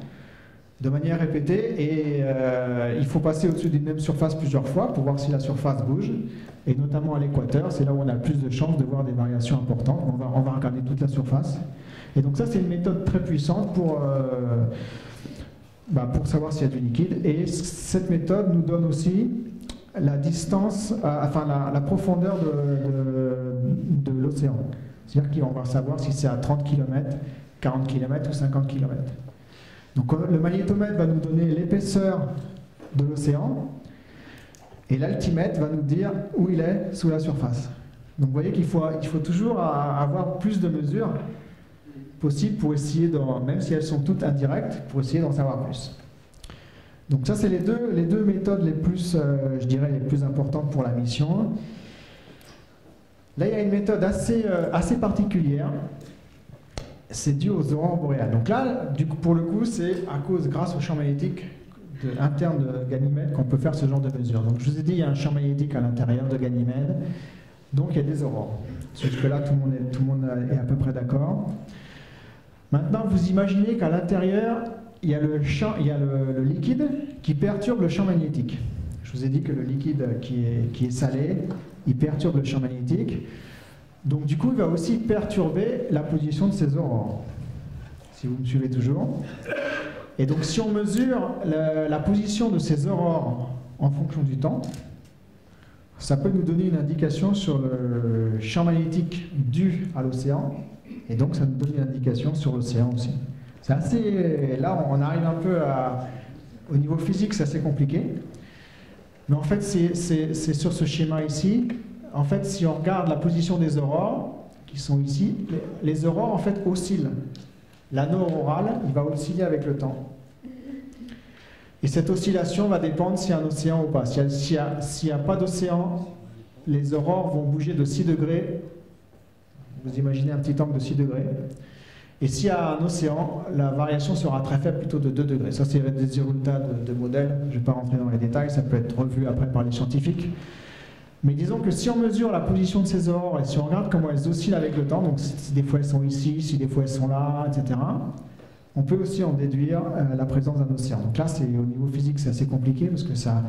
de manière répétée et euh, il faut passer au-dessus d'une même surface plusieurs fois pour voir si la surface bouge et notamment à l'équateur, c'est là où on a le plus de chances de voir des variations importantes. On va, on va regarder toute la surface. Et donc ça c'est une méthode très puissante pour, euh, bah, pour savoir s'il y a du liquide et cette méthode nous donne aussi la distance, euh, enfin la, profondeur de, l'océan. C'est-à-dire qu'on va savoir si c'est à 30 km, 40 km ou 50 km. Donc euh, le magnétomètre va nous donner l'épaisseur de l'océan et l'altimètre va nous dire où il est sous la surface. Donc vous voyez qu'il faut, il faut toujours avoir plus de mesures possibles pour essayer, même si elles sont toutes indirectes, pour essayer d'en savoir plus. Donc ça c'est les deux, les deux méthodes les plus, euh, je dirais, les plus importantes pour la mission. Là il y a une méthode assez, euh, assez particulière c'est dû aux aurores boréales. Donc là, du coup, pour le coup, c'est à cause, grâce au champ magnétique interne de Ganymède, qu'on peut faire ce genre de mesure. Donc je vous ai dit, il y a un champ magnétique à l'intérieur de Ganymède, donc il y a des aurores. Jusque-là, tout tout le monde est à peu près d'accord. Maintenant, vous imaginez qu'à l'intérieur, il y a, le, champ, il y a le, liquide qui perturbe le champ magnétique. Je vous ai dit que le liquide qui est, qui est salé, il perturbe le champ magnétique. Donc du coup, il va aussi perturber la position de ces aurores. Si vous me suivez toujours. Et donc si on mesure la, la position de ces aurores en fonction du temps, ça peut nous donner une indication sur le champ magnétique dû à l'océan. Et donc ça nous donne une indication sur l'océan aussi. C'est assez. Là, on arrive un peu. Au niveau physique, c'est assez compliqué. Mais en fait, c'est sur ce schéma ici en fait, si on regarde la position des aurores, qui sont ici, les, aurores en fait oscillent. L'anneau auroral, il va osciller avec le temps. Et cette oscillation va dépendre s'il y a un océan ou pas. S'il n'y a, a- a pas d'océan, les aurores vont bouger de 6 degrés. Vous imaginez un petit angle de 6 degrés. Et s'il y a un océan, la variation sera très faible, plutôt de 2 degrés. Ça, c'est des résultats de, de modèles. Je ne vais pas rentrer dans les détails, ça peut être revu après par les scientifiques. Mais disons que si on mesure la position de ces aurores et si on regarde comment elles oscillent avec le temps, donc si, des fois elles sont ici, si des fois elles sont là, etc., on peut aussi en déduire euh, la présence d'un océan. Donc là, au niveau physique, c'est assez compliqué parce que ça,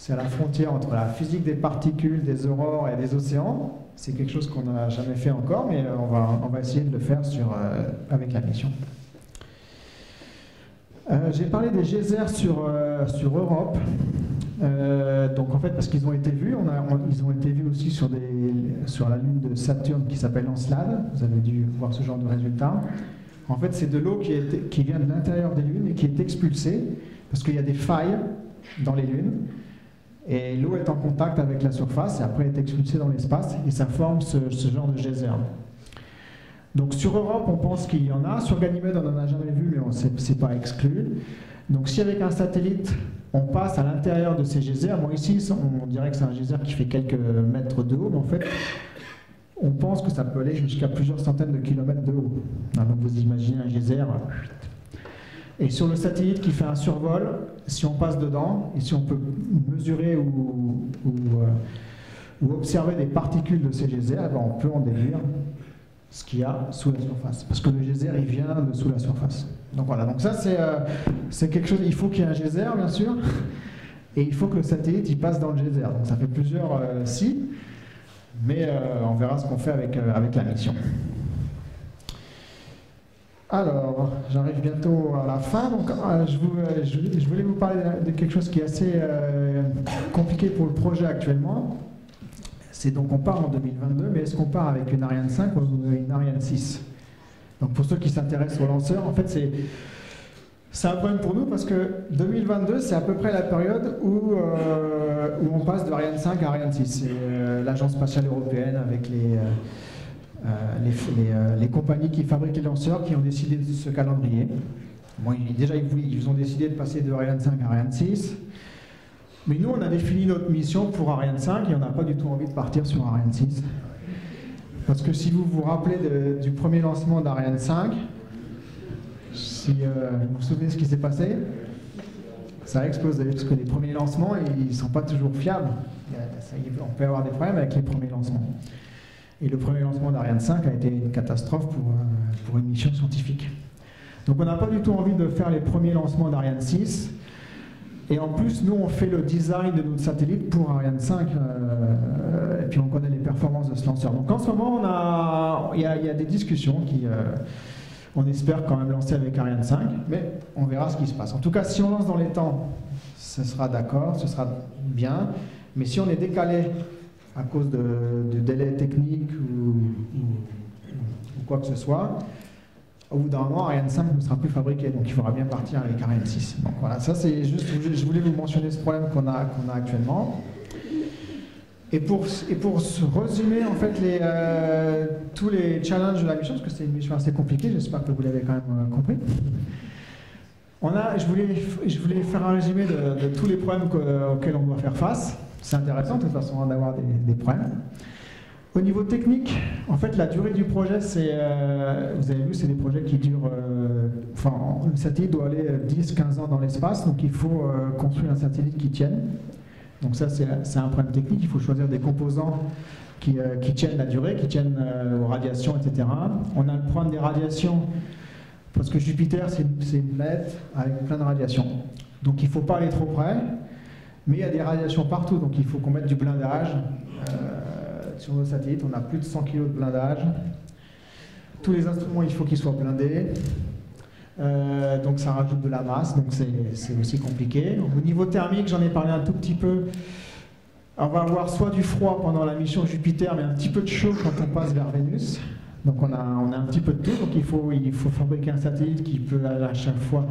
c'est à la frontière entre la physique des particules, des aurores et des océans. C'est quelque chose qu'on n'a jamais fait encore, mais euh, on va, on va essayer de le faire sur, euh, avec la mission. Euh, J'ai parlé des geysers sur, sur Europe. Donc en fait, parce qu'ils ont été vus, ils ont été vus aussi sur, des, sur la lune de Saturne qui s'appelle Encelade. Vous avez dû voir ce genre de résultat. En fait, c'est de l'eau qui, qui vient de l'intérieur des lunes et qui est expulsée parce qu'il y a des failles dans les lunes. Et l'eau est en contact avec la surface et après est expulsée dans l'espace et ça forme ce, genre de geyser. Donc sur Europe, on pense qu'il y en a. Sur Ganymède, on n'en a jamais vu, mais c'est pas exclu. Donc si avec un satellite, on passe à l'intérieur de ces geysers, bon ici, on dirait que c'est un geyser qui fait quelques mètres de haut, mais en fait, on pense que ça peut aller jusqu'à plusieurs centaines de kilomètres de haut. Ah, donc vous imaginez un geyser. Et sur le satellite qui fait un survol, si on passe dedans, et si on peut mesurer ou, euh, observer des particules de ces geysers, eh ben, on peut en déduire ce qu'il y a sous la surface. Parce que le geyser, il vient de sous la surface. Donc voilà, donc ça c'est euh, c'est quelque chose, il faut qu'il y ait un geyser bien sûr, et il faut que le satellite il passe dans le geyser. Donc ça fait plusieurs euh, si, mais euh, on verra ce qu'on fait avec, avec la mission. Alors, j'arrive bientôt à la fin, donc euh, euh, je- voulais vous parler de quelque chose qui est assez euh, compliqué pour le projet actuellement. C'est donc on part en 2022, mais est-ce qu'on part avec une Ariane 5 ou une Ariane 6 Donc pour ceux qui s'intéressent aux lanceurs, en fait c'est un problème pour nous parce que 2022 c'est à peu près la période où, où on passe de Ariane 5 à Ariane 6. C'est l'agence spatiale européenne avec les, les, les, euh, les compagnies qui fabriquent les lanceurs qui ont décidé de ce calendrier. Bon, déjà ils, ils ont décidé de passer de Ariane 5 à Ariane 6. Mais nous, on avait fini notre mission pour Ariane 5 et on n'a pas du tout envie de partir sur Ariane 6. Parce que si vous vous rappelez du premier lancement d'Ariane 5, si euh, vous vous souvenez ce qui s'est passé, ça a explosé. Parce que les premiers lancements, ils ne sont pas toujours fiables. On peut avoir des problèmes avec les premiers lancements. Et le premier lancement d'Ariane 5 a été une catastrophe pour, euh, pour une mission scientifique. Donc on n'a pas du tout envie de faire les premiers lancements d'Ariane 6. Et en plus, nous, on fait le design de notre satellite pour Ariane 5, euh, et puis on connaît les performances de ce lanceur. Donc en ce moment, il y, a, y a des discussions qui, euh, on espère quand même lancer avec Ariane 5, mais on verra ce qui se passe. En tout cas, si on lance dans les temps, ce sera d'accord, ce sera bien, mais si on est décalé à cause de, de délais techniques ou, quoi que ce soit, au bout d'un moment, Ariane 5 ne sera plus fabriqué, donc il faudra bien partir avec Ariane 6. Donc voilà, ça c'est juste, je voulais vous mentionner ce problème qu'on a, qu'on a actuellement. Et pour, et pour résumer en fait euh, tous les challenges de la mission, parce que c'est une mission assez compliquée, j'espère que vous l'avez quand même euh, compris. On a, je, voulais, je voulais faire un résumé de, tous les problèmes que- auxquels on doit faire face. C'est intéressant de toute façon d'avoir des, problèmes. Au niveau technique, en fait, la durée du projet, euh, vous avez vu, c'est des projets qui durent, euh, enfin, le satellite doit aller 10-15 ans dans l'espace, donc il faut euh, construire un satellite qui tienne. Donc ça, c'est un problème technique, il faut choisir des composants qui, euh, tiennent la durée, qui tiennent euh, aux radiations, etc. On a le problème des radiations, parce que Jupiter, c'est une planète avec plein de radiations. Donc il ne faut pas aller trop près, mais il y a des radiations partout, donc il faut qu'on mette du blindage. Euh, sur nos satellites, on a plus de 100 kg de blindage. Tous les instruments, il faut qu'ils soient blindés. Euh, donc ça rajoute de la masse, donc c'est aussi compliqué. Au niveau thermique, j'en ai parlé un tout petit peu. On va avoir soit du froid pendant la mission Jupiter, mais un petit peu de chaud quand on passe vers Vénus. Donc on a, on a un petit peu de tout, donc il faut, il faut fabriquer un satellite qui peut à chaque fois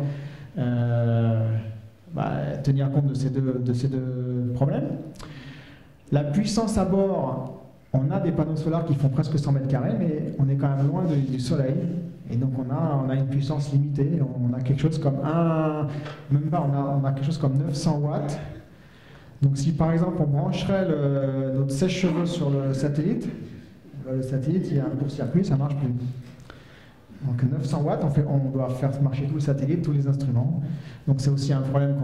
euh, bah, tenir compte de ces, deux, problèmes. La puissance à bord, on a des panneaux solaires qui font presque 100 mètres carrés, mais on est quand même loin du soleil. Et donc on a, une puissance limitée. On a quelque chose comme un, même pas, on a, on a quelque chose comme 900 watts. Donc si par exemple on brancherait notre sèche-cheveux sur le satellite, le satellite il y a un court-circuit, ça marche plus. Donc 900 watts, on, fait, on doit faire marcher tout le satellite, tous les instruments. Donc c'est aussi un problème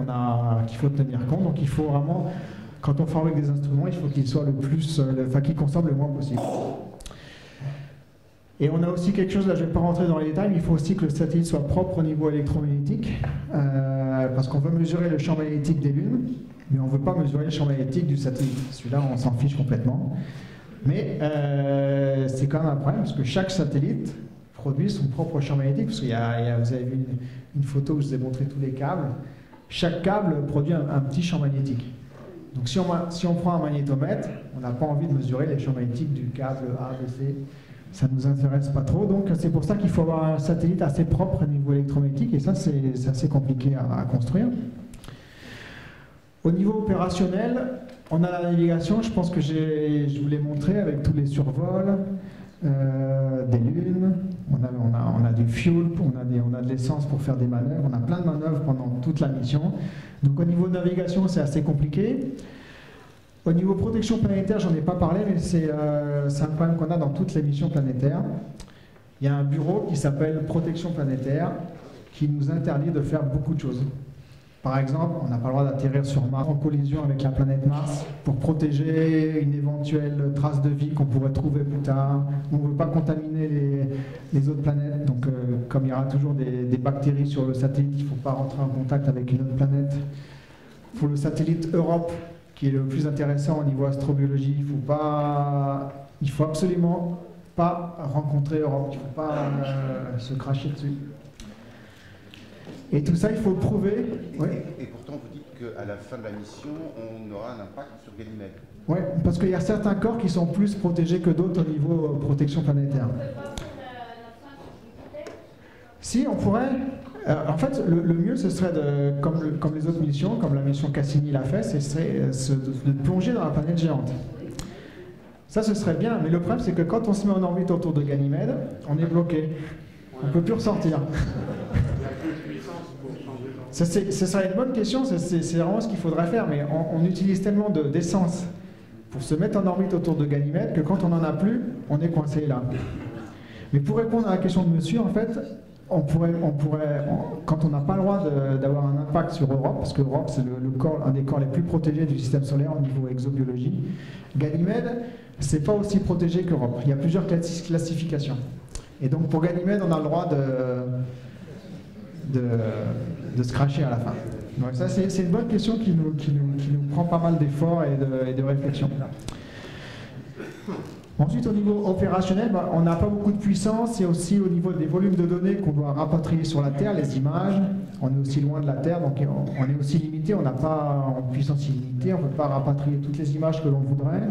qu'il faut tenir compte. Donc il faut vraiment, quand on fabrique des instruments, il faut qu'ils soient le plus, euh, enfin qu'ils consomment le moins possible. Et on a aussi quelque chose, là je ne vais pas rentrer dans les détails, mais il faut aussi que le satellite soit propre au niveau électromagnétique, euh, parce qu'on veut mesurer le champ magnétique des lunes, mais on ne veut pas mesurer le champ magnétique du satellite. Celui-là, on s'en fiche complètement. Mais euh, c'est quand même un problème, parce que chaque satellite produit son propre champ magnétique, parce a- vous avez vu une, photo où je vous ai montré tous les câbles. Chaque câble produit un, petit champ magnétique. Donc si on, si on prend un magnétomètre, on n'a pas envie de mesurer les champs magnétiques du câble A, B, C. Ça ne nous intéresse pas trop. Donc c'est pour ça qu'il faut avoir un satellite assez propre au niveau électromagnétique. Et ça, c'est assez compliqué à, construire. Au niveau opérationnel, on a la navigation. Je pense que je vous l'ai montré avec tous les survols. Euh, des lunes, on a, du fuel, on a, des, on a de l'essence pour faire des manœuvres, on a plein de manœuvres pendant toute la mission. Donc au niveau de navigation, c'est assez compliqué. Au niveau protection planétaire, j'en ai pas parlé, mais euh, c'est un problème qu'on a dans toutes les missions planétaires. Il y a un bureau qui s'appelle protection planétaire qui nous interdit de faire beaucoup de choses. Par exemple, on n'a pas le droit d'atterrir sur Mars en collision avec la planète Mars pour protéger une éventuelle trace de vie qu'on pourrait trouver plus tard. On ne veut pas contaminer les, autres planètes. Donc, euh, comme il y aura toujours des, bactéries sur le satellite, il ne faut pas rentrer en contact avec une autre planète. Pour le satellite Europe, qui est le plus intéressant au niveau astrobiologie, il faut pas, il faut absolument pas rencontrer Europe. Il ne faut pas euh, se cracher dessus. Et tout ça, il faut le prouver. Et, pourtant, vous dites qu'à la fin de la mission, on aura un impact sur Ganymède. Oui, parce qu'il y a certains corps qui sont plus protégés que d'autres au niveau euh, protection planétaire. Si, on pourrait. Euh, en fait, le, mieux, ce serait, de, comme, comme, les autres missions, comme la mission Cassini l'a fait, ce serait euh, de, plonger dans la planète géante. Ça, ce serait bien, mais le problème, c'est que quand on se met en orbite autour de Ganymède, on est bloqué. On ne peut plus ressortir. Ce serait une bonne question, c'est vraiment ce qu'il faudrait faire, mais on, utilise tellement d'essence pour se mettre en orbite autour de Ganymède que quand on n'en a plus, on est coincé là. Mais pour répondre à la question de monsieur, en fait, on pourrait, on pourrait quand on n'a pas le droit d'avoir un impact sur Europe, parce que Europe c'est le, corps, un des corps les plus protégés du système solaire au niveau exobiologie, Ganymède, c'est pas aussi protégé qu'Europe. Il y a plusieurs classifications. Et donc pour Ganymède, on a le droit de, de, se cracher à la fin Donc ça, c'est une bonne question qui nous, prend pas mal d'efforts et de, réflexion. Ensuite, au niveau opérationnel, bah, on n'a pas beaucoup de puissance et aussi au niveau des volumes de données qu'on doit rapatrier sur la Terre, les images. On est aussi loin de la Terre, donc on est aussi limité, on n'a pas en puissance illimitée, on ne peut pas rapatrier toutes les images que l'on voudrait.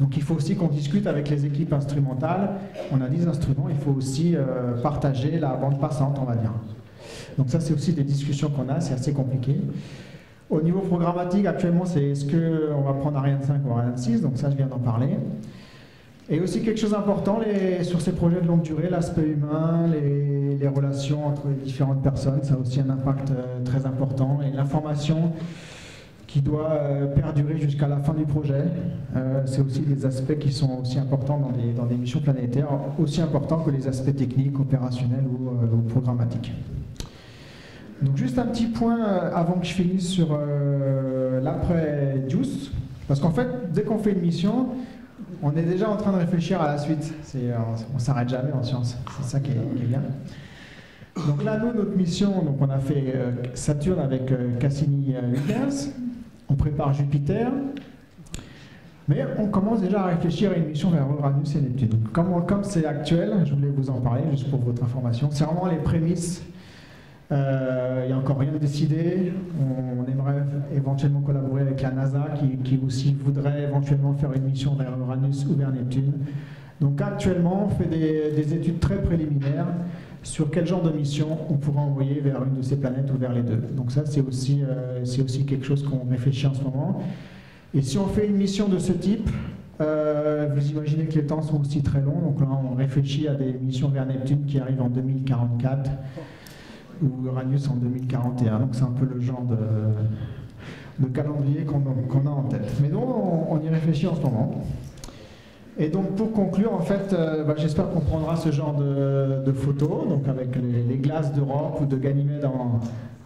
Donc il faut aussi qu'on discute avec les équipes instrumentales. On a 10 instruments, il faut aussi euh, partager la bande passante, on va dire. Donc ça, c'est aussi des discussions qu'on a, c'est assez compliqué. Au niveau programmatique, actuellement, c'est est-ce qu'on va prendre Ariane 5 ou Ariane 6 Donc ça, je viens d'en parler. Et aussi quelque chose d'important sur ces projets de longue durée, l'aspect humain, les, relations entre les différentes personnes, ça a aussi un impact euh, très important. Et l'information qui doit euh, perdurer jusqu'à la fin du projet. Euh, c'est aussi des aspects qui sont aussi importants dans des, dans des, missions planétaires, aussi importants que les aspects techniques, opérationnels ou, euh, programmatiques. Donc juste un petit point avant que je finisse sur l'après Juice, parce qu'en fait, dès qu'on fait une mission, on est déjà en train de réfléchir à la suite. on ne s'arrête jamais en science, c'est ça qui est, bien. Donc là, nous, notre mission, donc on a fait Saturne avec Cassini 15 on prépare Jupiter, mais on commence déjà à réfléchir à une mission vers Uranus et Neptune. Comme, c'est actuel, je voulais vous en parler juste pour votre information. C'est vraiment les prémices. Euh, il n'y a encore rien de décidé. On, aimerait éventuellement collaborer avec la NASA qui, aussi voudrait éventuellement faire une mission vers Uranus ou vers Neptune. Donc actuellement, on fait des études très préliminaires sur quel genre de mission on pourrait envoyer vers une de ces planètes ou vers les deux. Donc ça, c'est aussi, euh, aussi quelque chose qu'on réfléchit en ce moment. Et si on fait une mission de ce type, euh, vous imaginez que les temps sont aussi très longs. Donc là, on réfléchit à des missions vers Neptune qui arrivent en 2044 ou Uranus en 2041. Donc c'est un peu le genre de, de calendrier qu'on a en tête. Mais non, on y réfléchit en ce moment. Et donc pour conclure, en fait, euh, bah, j'espère qu'on prendra ce genre de, photos, donc avec les, glaces d'Europe ou de Ganymède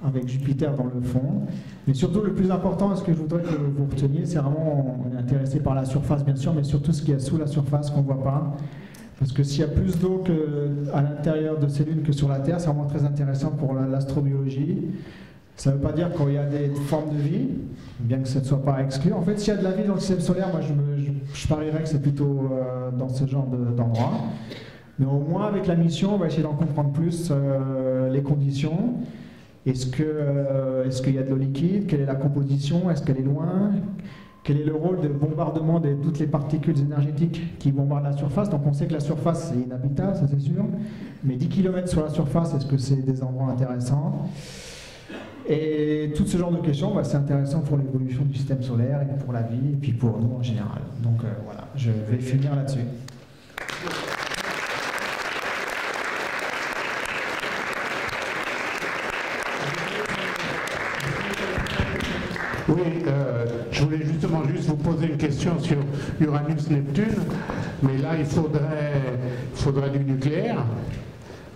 avec Jupiter dans le fond. Mais surtout, le plus important, ce que je voudrais que vous reteniez, c'est vraiment, on est intéressé par la surface bien sûr, mais surtout ce qu'il y a sous la surface qu'on ne voit pas. Parce que s'il y a plus d'eau à l'intérieur de ces lunes que sur la Terre, c'est vraiment très intéressant pour l'astrobiologie. Ça ne veut pas dire qu'il y a des formes de vie, bien que ça ne soit pas exclu. En fait, s'il y a de la vie dans le système solaire, moi je, je, parierais que c'est plutôt euh, dans ce genre d'endroit. Mais au moins avec la mission, on va essayer d'en comprendre plus euh, les conditions euh, est-ce qu'il y a de l'eau liquide? Quelle est la composition? Est-ce qu'elle est loin? Quel est le rôle de bombardement de toutes les particules énergétiques qui bombardent la surface? Donc on sait que la surface c'est inhabitable, ça c'est sûr. Mais 10 km sur la surface, est-ce que c'est des endroits intéressants? Et tout ce genre de questions, bah, c'est intéressant pour l'évolution du système solaire et pour la vie et puis pour nous en général. Donc euh, voilà, je vais finir là-dessus. Oui, euh, je voulais justement juste vous poser une question sur Uranus-Neptune, mais là il faudrait, faudrait du nucléaire,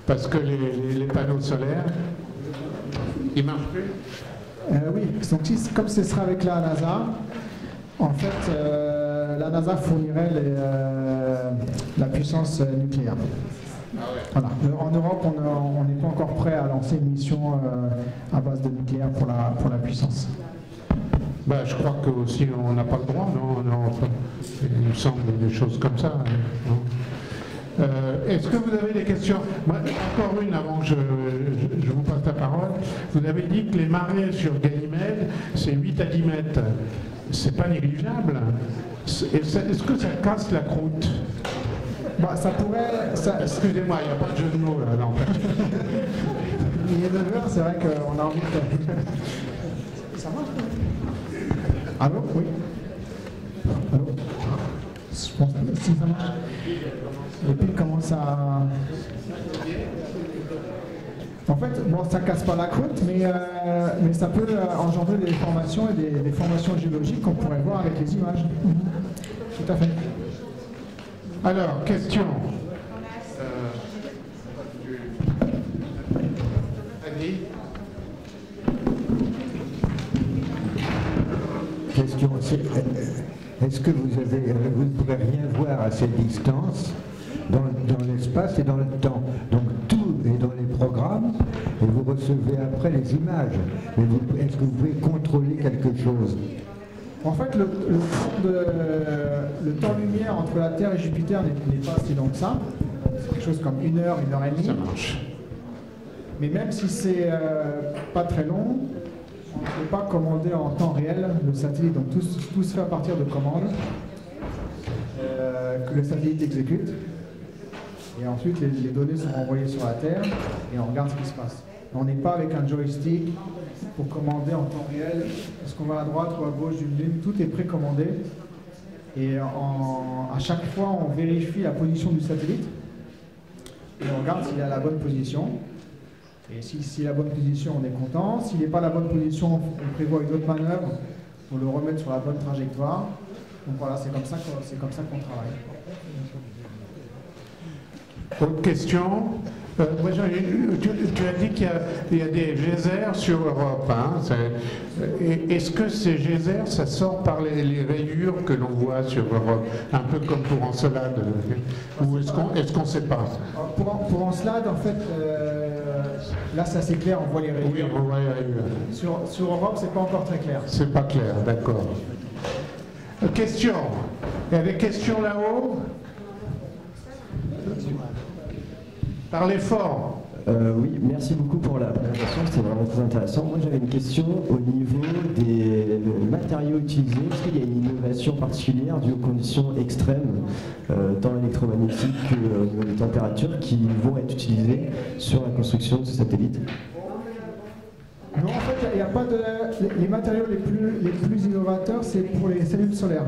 parce que les, panneaux solaires, ils marchent plus Euh, oui, donc comme ce sera avec la NASA, en fait, euh, la NASA fournirait les, euh, la puissance nucléaire. Voilà. Euh, En Europe, on n'est pas encore prêt à lancer une mission à base de nucléaire pour la, pour la puissance. Bah, je crois que aussi on n'a pas le droit, non, non Il me semble des choses comme ça. Euh, Est-ce que vous avez des questions? Moi, Encore une avant que je, passe la parole. Vous avez dit que les marées sur Ganymède, c'est 8 à 10 mètres. C'est pas négligeable. Est-ce que ça casse la croûte? Bah, ça pourrait. ça- Excusez-moi, il n'y a pas de jeu de mots là. non. il est 9 heures, c'est vrai qu'on a envie de. Ça marche Allô? Oui Allô? Je pense que si ça marche. Et puis il commence à. En fait, bon, ça casse pas la croûte, mais, euh, mais ça peut euh, engendrer des formations et des, des formations géologiques qu'on pourrait voir avec les images. Mhm. Tout à fait. Alors, question. Question, c'est, euh, est-ce que vous avez, vous ne pourrez rien voir à cette distance dans, dans l'espace et dans le temps? Donc programmes et vous recevez après les images. Est-ce que vous pouvez contrôler quelque chose? En fait, le, le temps de- le temps-lumière entre la Terre et Jupiter n'est pas si long que ça. C'est quelque chose comme une heure, une heure et demie. Ça marche. Mais même si c'est euh, pas très long, on ne peut pas commander en temps réel le satellite. Donc tout, se- tout se fait à partir de commandes euh, que le satellite exécute. Et ensuite, les, données sont envoyées sur la Terre et on regarde ce qui se passe. On n'est pas avec un joystick pour commander en temps réel. Est-ce qu'on va à droite ou à gauche d'une lune? Tout est précommandé. Et à chaque fois, on vérifie la position du satellite et on regarde s'il est à la bonne position. Et si c'est la bonne position, on est content. S'il n'est pas la bonne position, on prévoit une autre manœuvre pour le remettre sur la bonne trajectoire. Donc voilà, c'est comme ça qu'on travaille. Autre question Euh, tu, tu as dit qu'il y a, il y a des geysers sur Europe. hein, c'est- et- Est-ce que ces geysers, ça sort par les, les rayures que l'on voit sur Europe Un peu comme pour Encelade Ou est-ce qu'on est ne sait pas? Pour, en- pour Encelade, en fait, euh, là c'est assez clair, on voit les Oui, rayures. on voit les rayures. Sur, sur Europe, c'est pas encore très clair. C'est pas clair, d'accord. Euh, Question Il y a des questions là-haut Parlez fort. Euh, oui, merci beaucoup pour la présentation, c'était vraiment très intéressant. Moi j'avais une question au niveau des matériaux utilisés. Est-ce qu'il y a une innovation particulière due aux conditions extrêmes, euh, tant électromagnétiques qu'au niveau des températures, qui vont être utilisées sur la construction de ce satellite? Non, en fait, il n'y a, pas de. Les, les matériaux les plus, les plus innovateurs, c'est pour les cellules solaires.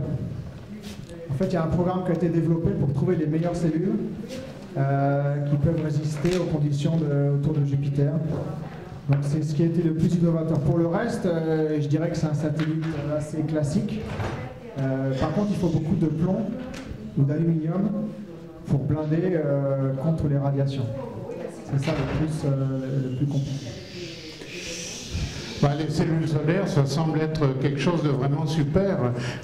En fait, il y a un programme qui a été développé pour trouver les meilleures cellules euh, qui peuvent résister aux conditions autour de Jupiter. Donc, c'est ce qui a été le plus innovateur. Pour le reste, euh, je dirais que c'est un satellite assez classique. Euh, par contre, il faut beaucoup de plomb ou d'aluminium pour blinder contre les radiations. C'est ça le plus, le plus compliqué. Bah, les cellules solaires, ça semble être quelque chose de vraiment super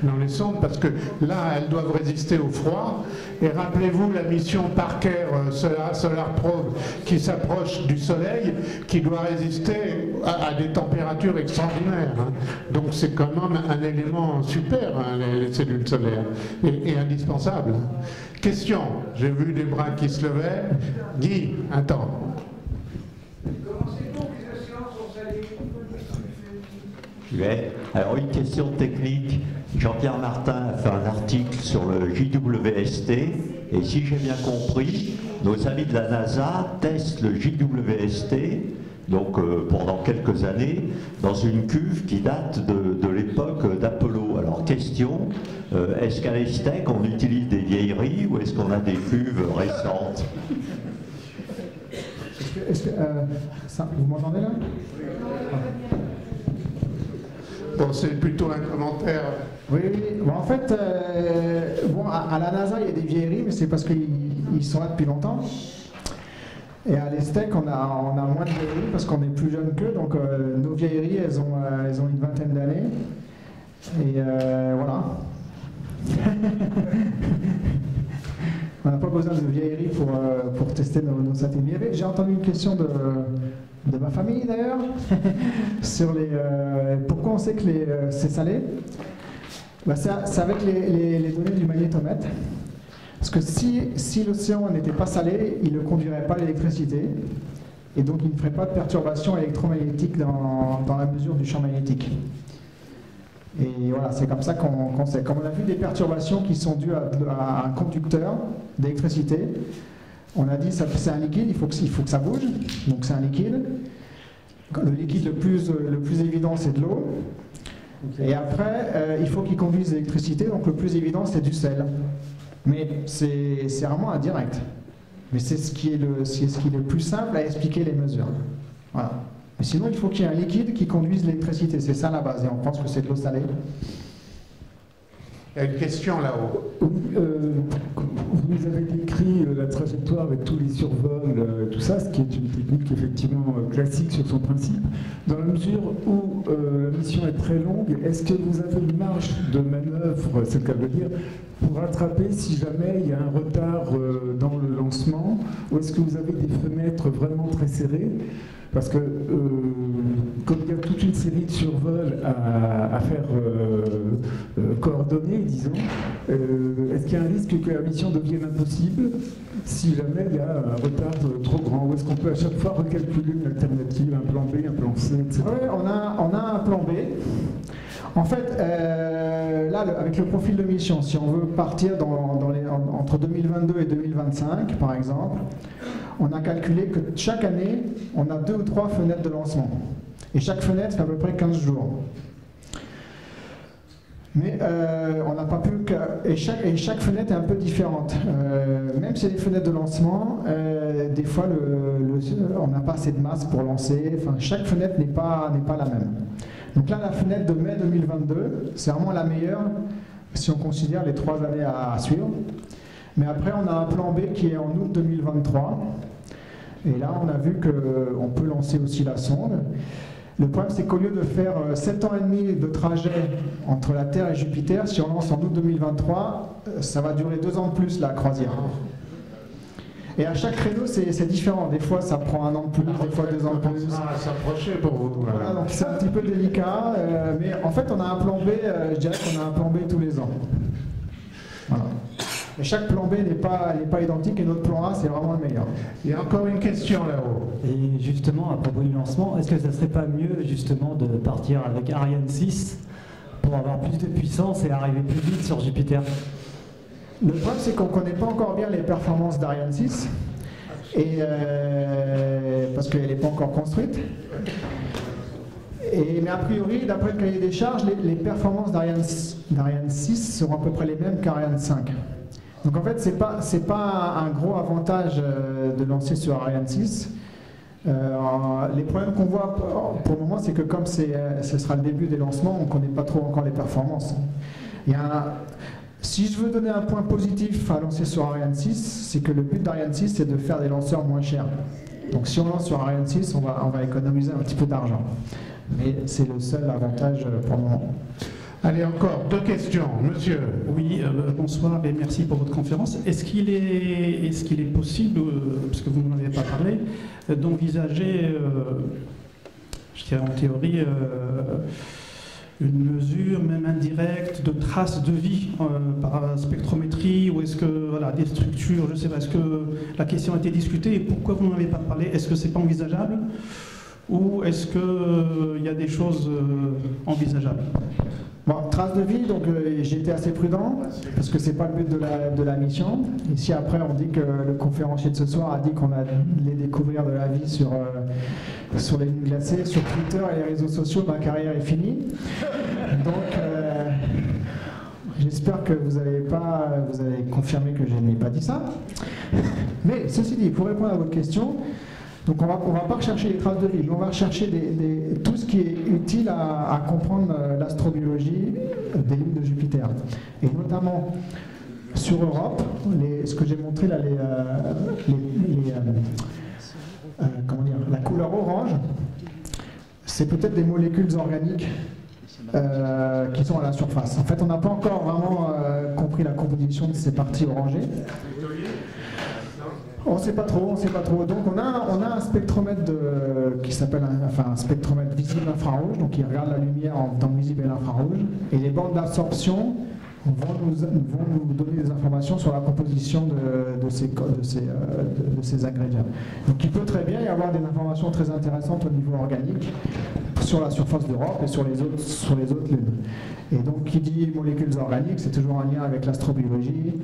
dans les sondes parce que là, elles doivent résister au froid. Et rappelez-vous la mission Parker euh, Solar, Probe qui s'approche du Soleil, qui doit résister à, des températures extraordinaires. hein. Donc c'est quand même un élément super, hein, les, les cellules solaires, et, et indispensable. Question, j'ai vu des bras qui se levaient. Guy, attends. Comment c'est qu'on fait science, on sait Alors une question technique. Jean-Pierre Martin a fait un article sur le JWST et si j'ai bien compris, nos amis de la NASA testent le JWST donc euh, pendant quelques années dans une cuve qui date de, l'époque d'Apollo. Alors question, euh, est-ce qu'à l'Estec on utilise des vieilleries ou est-ce qu'on a des cuves récentes? Euh, vous m'entendez là? Bon, c'est plutôt un commentaire. Oui, Bon, en fait, euh, bon, à, la NASA, il y a des vieilleries, mais c'est parce qu'ils sont là depuis longtemps. Et à l'Estec, on a, moins de vieilleries parce qu'on est plus jeune qu'eux. Donc, euh, nos vieilleries, elles ont, elles ont une vingtaine d'années. Et voilà. On n'a pas besoin de vieillerie pour, euh, pour tester nos, satellites. J'ai entendu une question de, de ma famille d'ailleurs sur les euh, pourquoi on sait que euh, c'est salé. Bah, c'est avec les, les, données du magnétomètre. Parce que si, si l'océan n'était pas salé, il ne conduirait pas l'électricité. Et donc il ne ferait pas de perturbation électromagnétique dans, dans la mesure du champ magnétique. Et voilà, c'est comme ça qu'on sait. Comme on a vu des perturbations qui sont dues à, un conducteur d'électricité, on a dit que c'est un liquide, il faut, que, faut que ça bouge, donc c'est un liquide. Le liquide le plus, évident, c'est de l'eau. Et après, euh, il faut qu'il conduise l'électricité, donc le plus évident, c'est du sel. Mais c'est vraiment indirect. Mais c'est ce, qui est le, ce qui est le plus simple à expliquer les mesures. Voilà. Mais sinon, il faut qu'il y ait un liquide qui conduise l'électricité. C'est ça la base. Et on pense que c'est de l'eau salée. Il y a une question là-haut. Euh, vous avez décrit euh, la trajectoire avec tous les survols, euh, tout ça, ce qui est une technique effectivement classique sur son principe. Dans la mesure où la mission est très longue, est-ce que vous avez une marge de manœuvre, c'est le cas de dire, pour rattraper si jamais il y a un retard dans le lancement, ou est-ce que vous avez des fenêtres vraiment très serrées? Parce que, une série de survols à, faire euh, euh, coordonner, disons, est-ce qu'il y a un risque que la mission devienne impossible si jamais il y a un retard trop grand? Ou est-ce qu'on peut à chaque fois recalculer une alternative, un plan B, un plan C, etc. Oui, on a, on a un plan B. En fait, là, avec le profil de mission, si on veut partir dans, entre 2022 et 2025, par exemple, on a calculé que chaque année, on a deux ou trois fenêtres de lancement. Et chaque fenêtre fait à peu près 15 jours. Mais euh, on n'a pas pu que. Et chaque, fenêtre est un peu différente. Euh, même si les fenêtres de lancement, euh, des fois, on n'a pas assez de masse pour lancer. Enfin, chaque fenêtre n'est pas, pas la même. Donc là, la fenêtre de mai 2022, c'est vraiment la meilleure si on considère les trois années à suivre. Mais après, on a un plan B qui est en août 2023. Et là, on a vu qu'on peut lancer aussi la sonde. Le problème, c'est qu'au lieu de faire 7 euh, ans et demi de trajet entre la Terre et Jupiter, si on lance en août 2023, euh, ça va durer deux ans de plus la croisière. Et à chaque créneau, c'est différent. Des fois, ça prend un an de plus, des fois deux ans de plus. Ça va s'approcher pour vous. Voilà, donc c'est un petit peu délicat. Euh, mais en fait, on a un plan B, je dirais qu'on a un plan B tous les ans. Mais chaque plan B n'est pas, pas identique et notre plan A, c'est vraiment le meilleur. Il y a encore une question là-haut. Et justement, à propos du lancement, est-ce que ça ne serait pas mieux justement de partir avec Ariane 6 pour avoir plus de puissance et arriver plus vite sur Jupiter? Le problème, c'est qu'on ne connaît pas encore bien les performances d'Ariane 6. Et euh, parce qu'elle n'est pas encore construite. Et, mais a priori, d'après le cahier des charges, les, les performances d'Ariane 6 seront à peu près les mêmes qu'Ariane 5. Donc en fait, ce n'est pas, pas un gros avantage euh, de lancer sur Ariane 6. Euh, les problèmes qu'on voit pour le moment, c'est que comme euh, ce sera le début des lancements, on ne connaît pas trop encore les performances. Il si je veux donner un point positif à lancer sur Ariane 6, c'est que le but d'Ariane 6, c'est de faire des lanceurs moins chers. Donc si on lance sur Ariane 6, on va, on va économiser un petit peu d'argent. Mais c'est le seul avantage pour le moment. Allez, encore deux questions. Monsieur. Oui, euh, bonsoir et merci pour votre conférence. Est-ce qu'il est, est, est possible, euh, parce que vous n'en avez pas parlé, euh, d'envisager, je dirais en théorie, une mesure, même indirecte, de traces de vie par spectrométrie Ou est-ce que, voilà, des structures, je ne sais pas, est-ce que la question a été discutée et pourquoi vous n'en avez pas parlé? Est-ce que ce n'est pas envisageable? Ou est-ce qu'il y a des choses euh, envisageables? Bon, trace de vie, donc euh, été assez prudent, parce que c'est pas le but de la, de la mission. Ici après on dit que le conférencier de ce soir a dit qu'on allait découvrir de la vie sur, euh, sur les lignes glacées, sur Twitter et les réseaux sociaux, ma carrière est finie. Donc euh, j'espère que vous avez pas vous avez confirmé que je n'ai pas dit ça. Mais ceci dit, pour répondre à votre question, donc on va, on va pas rechercher les traces de vie, mais on va rechercher tout ce qui est utile à, comprendre euh, l'astrobiologie des lunes de Jupiter. Et notamment sur Europe, ce que j'ai montré là, euh, euh, la couleur orange, c'est peut-être des molécules organiques qui sont à la surface. En fait, on n'a pas encore vraiment compris la composition de ces parties orangées. On ne sait pas trop, on sait pas trop. Donc on a, un- spectromètre de- qui s'appelle un, spectromètre visible infrarouge, donc il regarde la lumière en temps visible et l'infrarouge. Et les bandes d'absorption vont nous, donner des informations sur la composition de, de de, euh, de- de ces ingrédients. Donc il peut très bien y avoir des informations très intéressantes au niveau organique sur la surface d'Europe et sur les autres, sur les autres lunes. Et donc qui dit molécules organiques, c'est toujours un lien avec l'astrobiologie,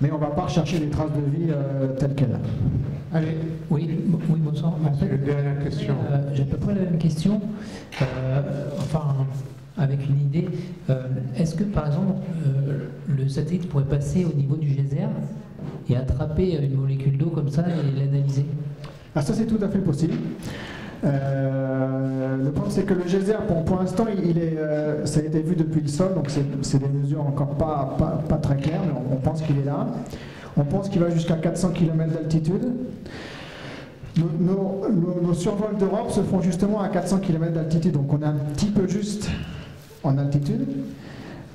mais on ne va pas rechercher des traces de vie euh, telles quelles. Allez, Oui, oui bonsoir. En fait, une dernière question. euh, J'ai à peu près la même question, euh, enfin, avec une idée. Euh, Est-ce que, par exemple, euh, le satellite pourrait passer au niveau du geyser et attraper une molécule d'eau comme ça et l'analyser? Ah, ça, c'est tout à fait possible. Euh, le problème, c'est que le geyser, pour, l'instant, il est, euh, ça a été vu depuis le sol, donc c'est des mesures encore pas, pas, très claires, mais on, pense qu'il est là. On pense qu'il va jusqu'à 400 km d'altitude. Nos- nos survols d'Europe se font justement à 400 km d'altitude, donc on est un petit peu juste en altitude.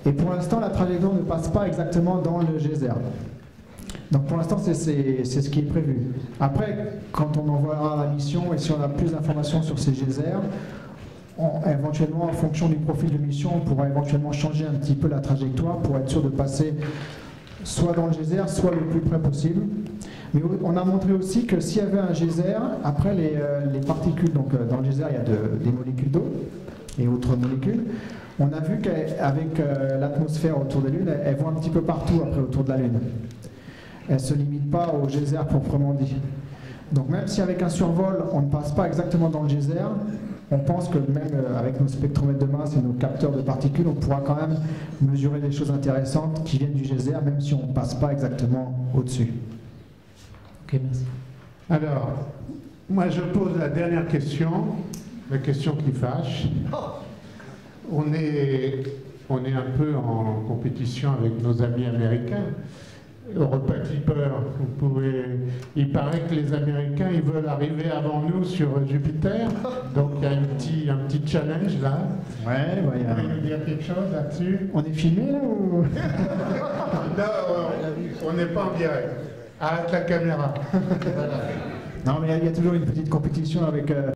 Et pour l'instant, la trajectoire ne passe pas exactement dans le geyser. Donc pour l'instant, c'est ce qui est prévu. Après, quand on envoiera la mission et si on a plus d'informations sur ces geysers, éventuellement, en fonction du profil de mission, on pourra éventuellement changer un petit peu la trajectoire pour être sûr de passer soit dans le geyser, soit le plus près possible. Mais on a montré aussi que s'il y avait un geyser, après les, euh, les particules, donc euh, dans le geyser, il y a de- des molécules d'eau et autres molécules. On a vu qu'avec euh, l'atmosphère autour de la Lune, elles vont un petit peu partout après autour de la Lune. Elles ne se limitent pas au geyser proprement dit. Donc même si avec un survol, on ne passe pas exactement dans le geyser, on pense que même euh, avec nos spectromètres de masse et nos capteurs de particules, on pourra quand même mesurer des choses intéressantes qui viennent du geyser, même si on ne passe pas exactement au-dessus. Ok, merci. Alors, moi je pose la dernière question, la question qui fâche. On est, on est un peu en compétition avec nos amis américains. Europa Clipper, vous pouvez. Il paraît que les Américains, ils veulent arriver avant nous sur Jupiter. Donc il y a un petit, un petit challenge là. Ouais, Vous pouvez nous dire quelque chose là-dessus? On est filmé là ou? Non, on- on n'est pas en direct. Arrête la caméra. Voilà. Non, mais il y a- il y, a toujours une petite compétition avec. euh,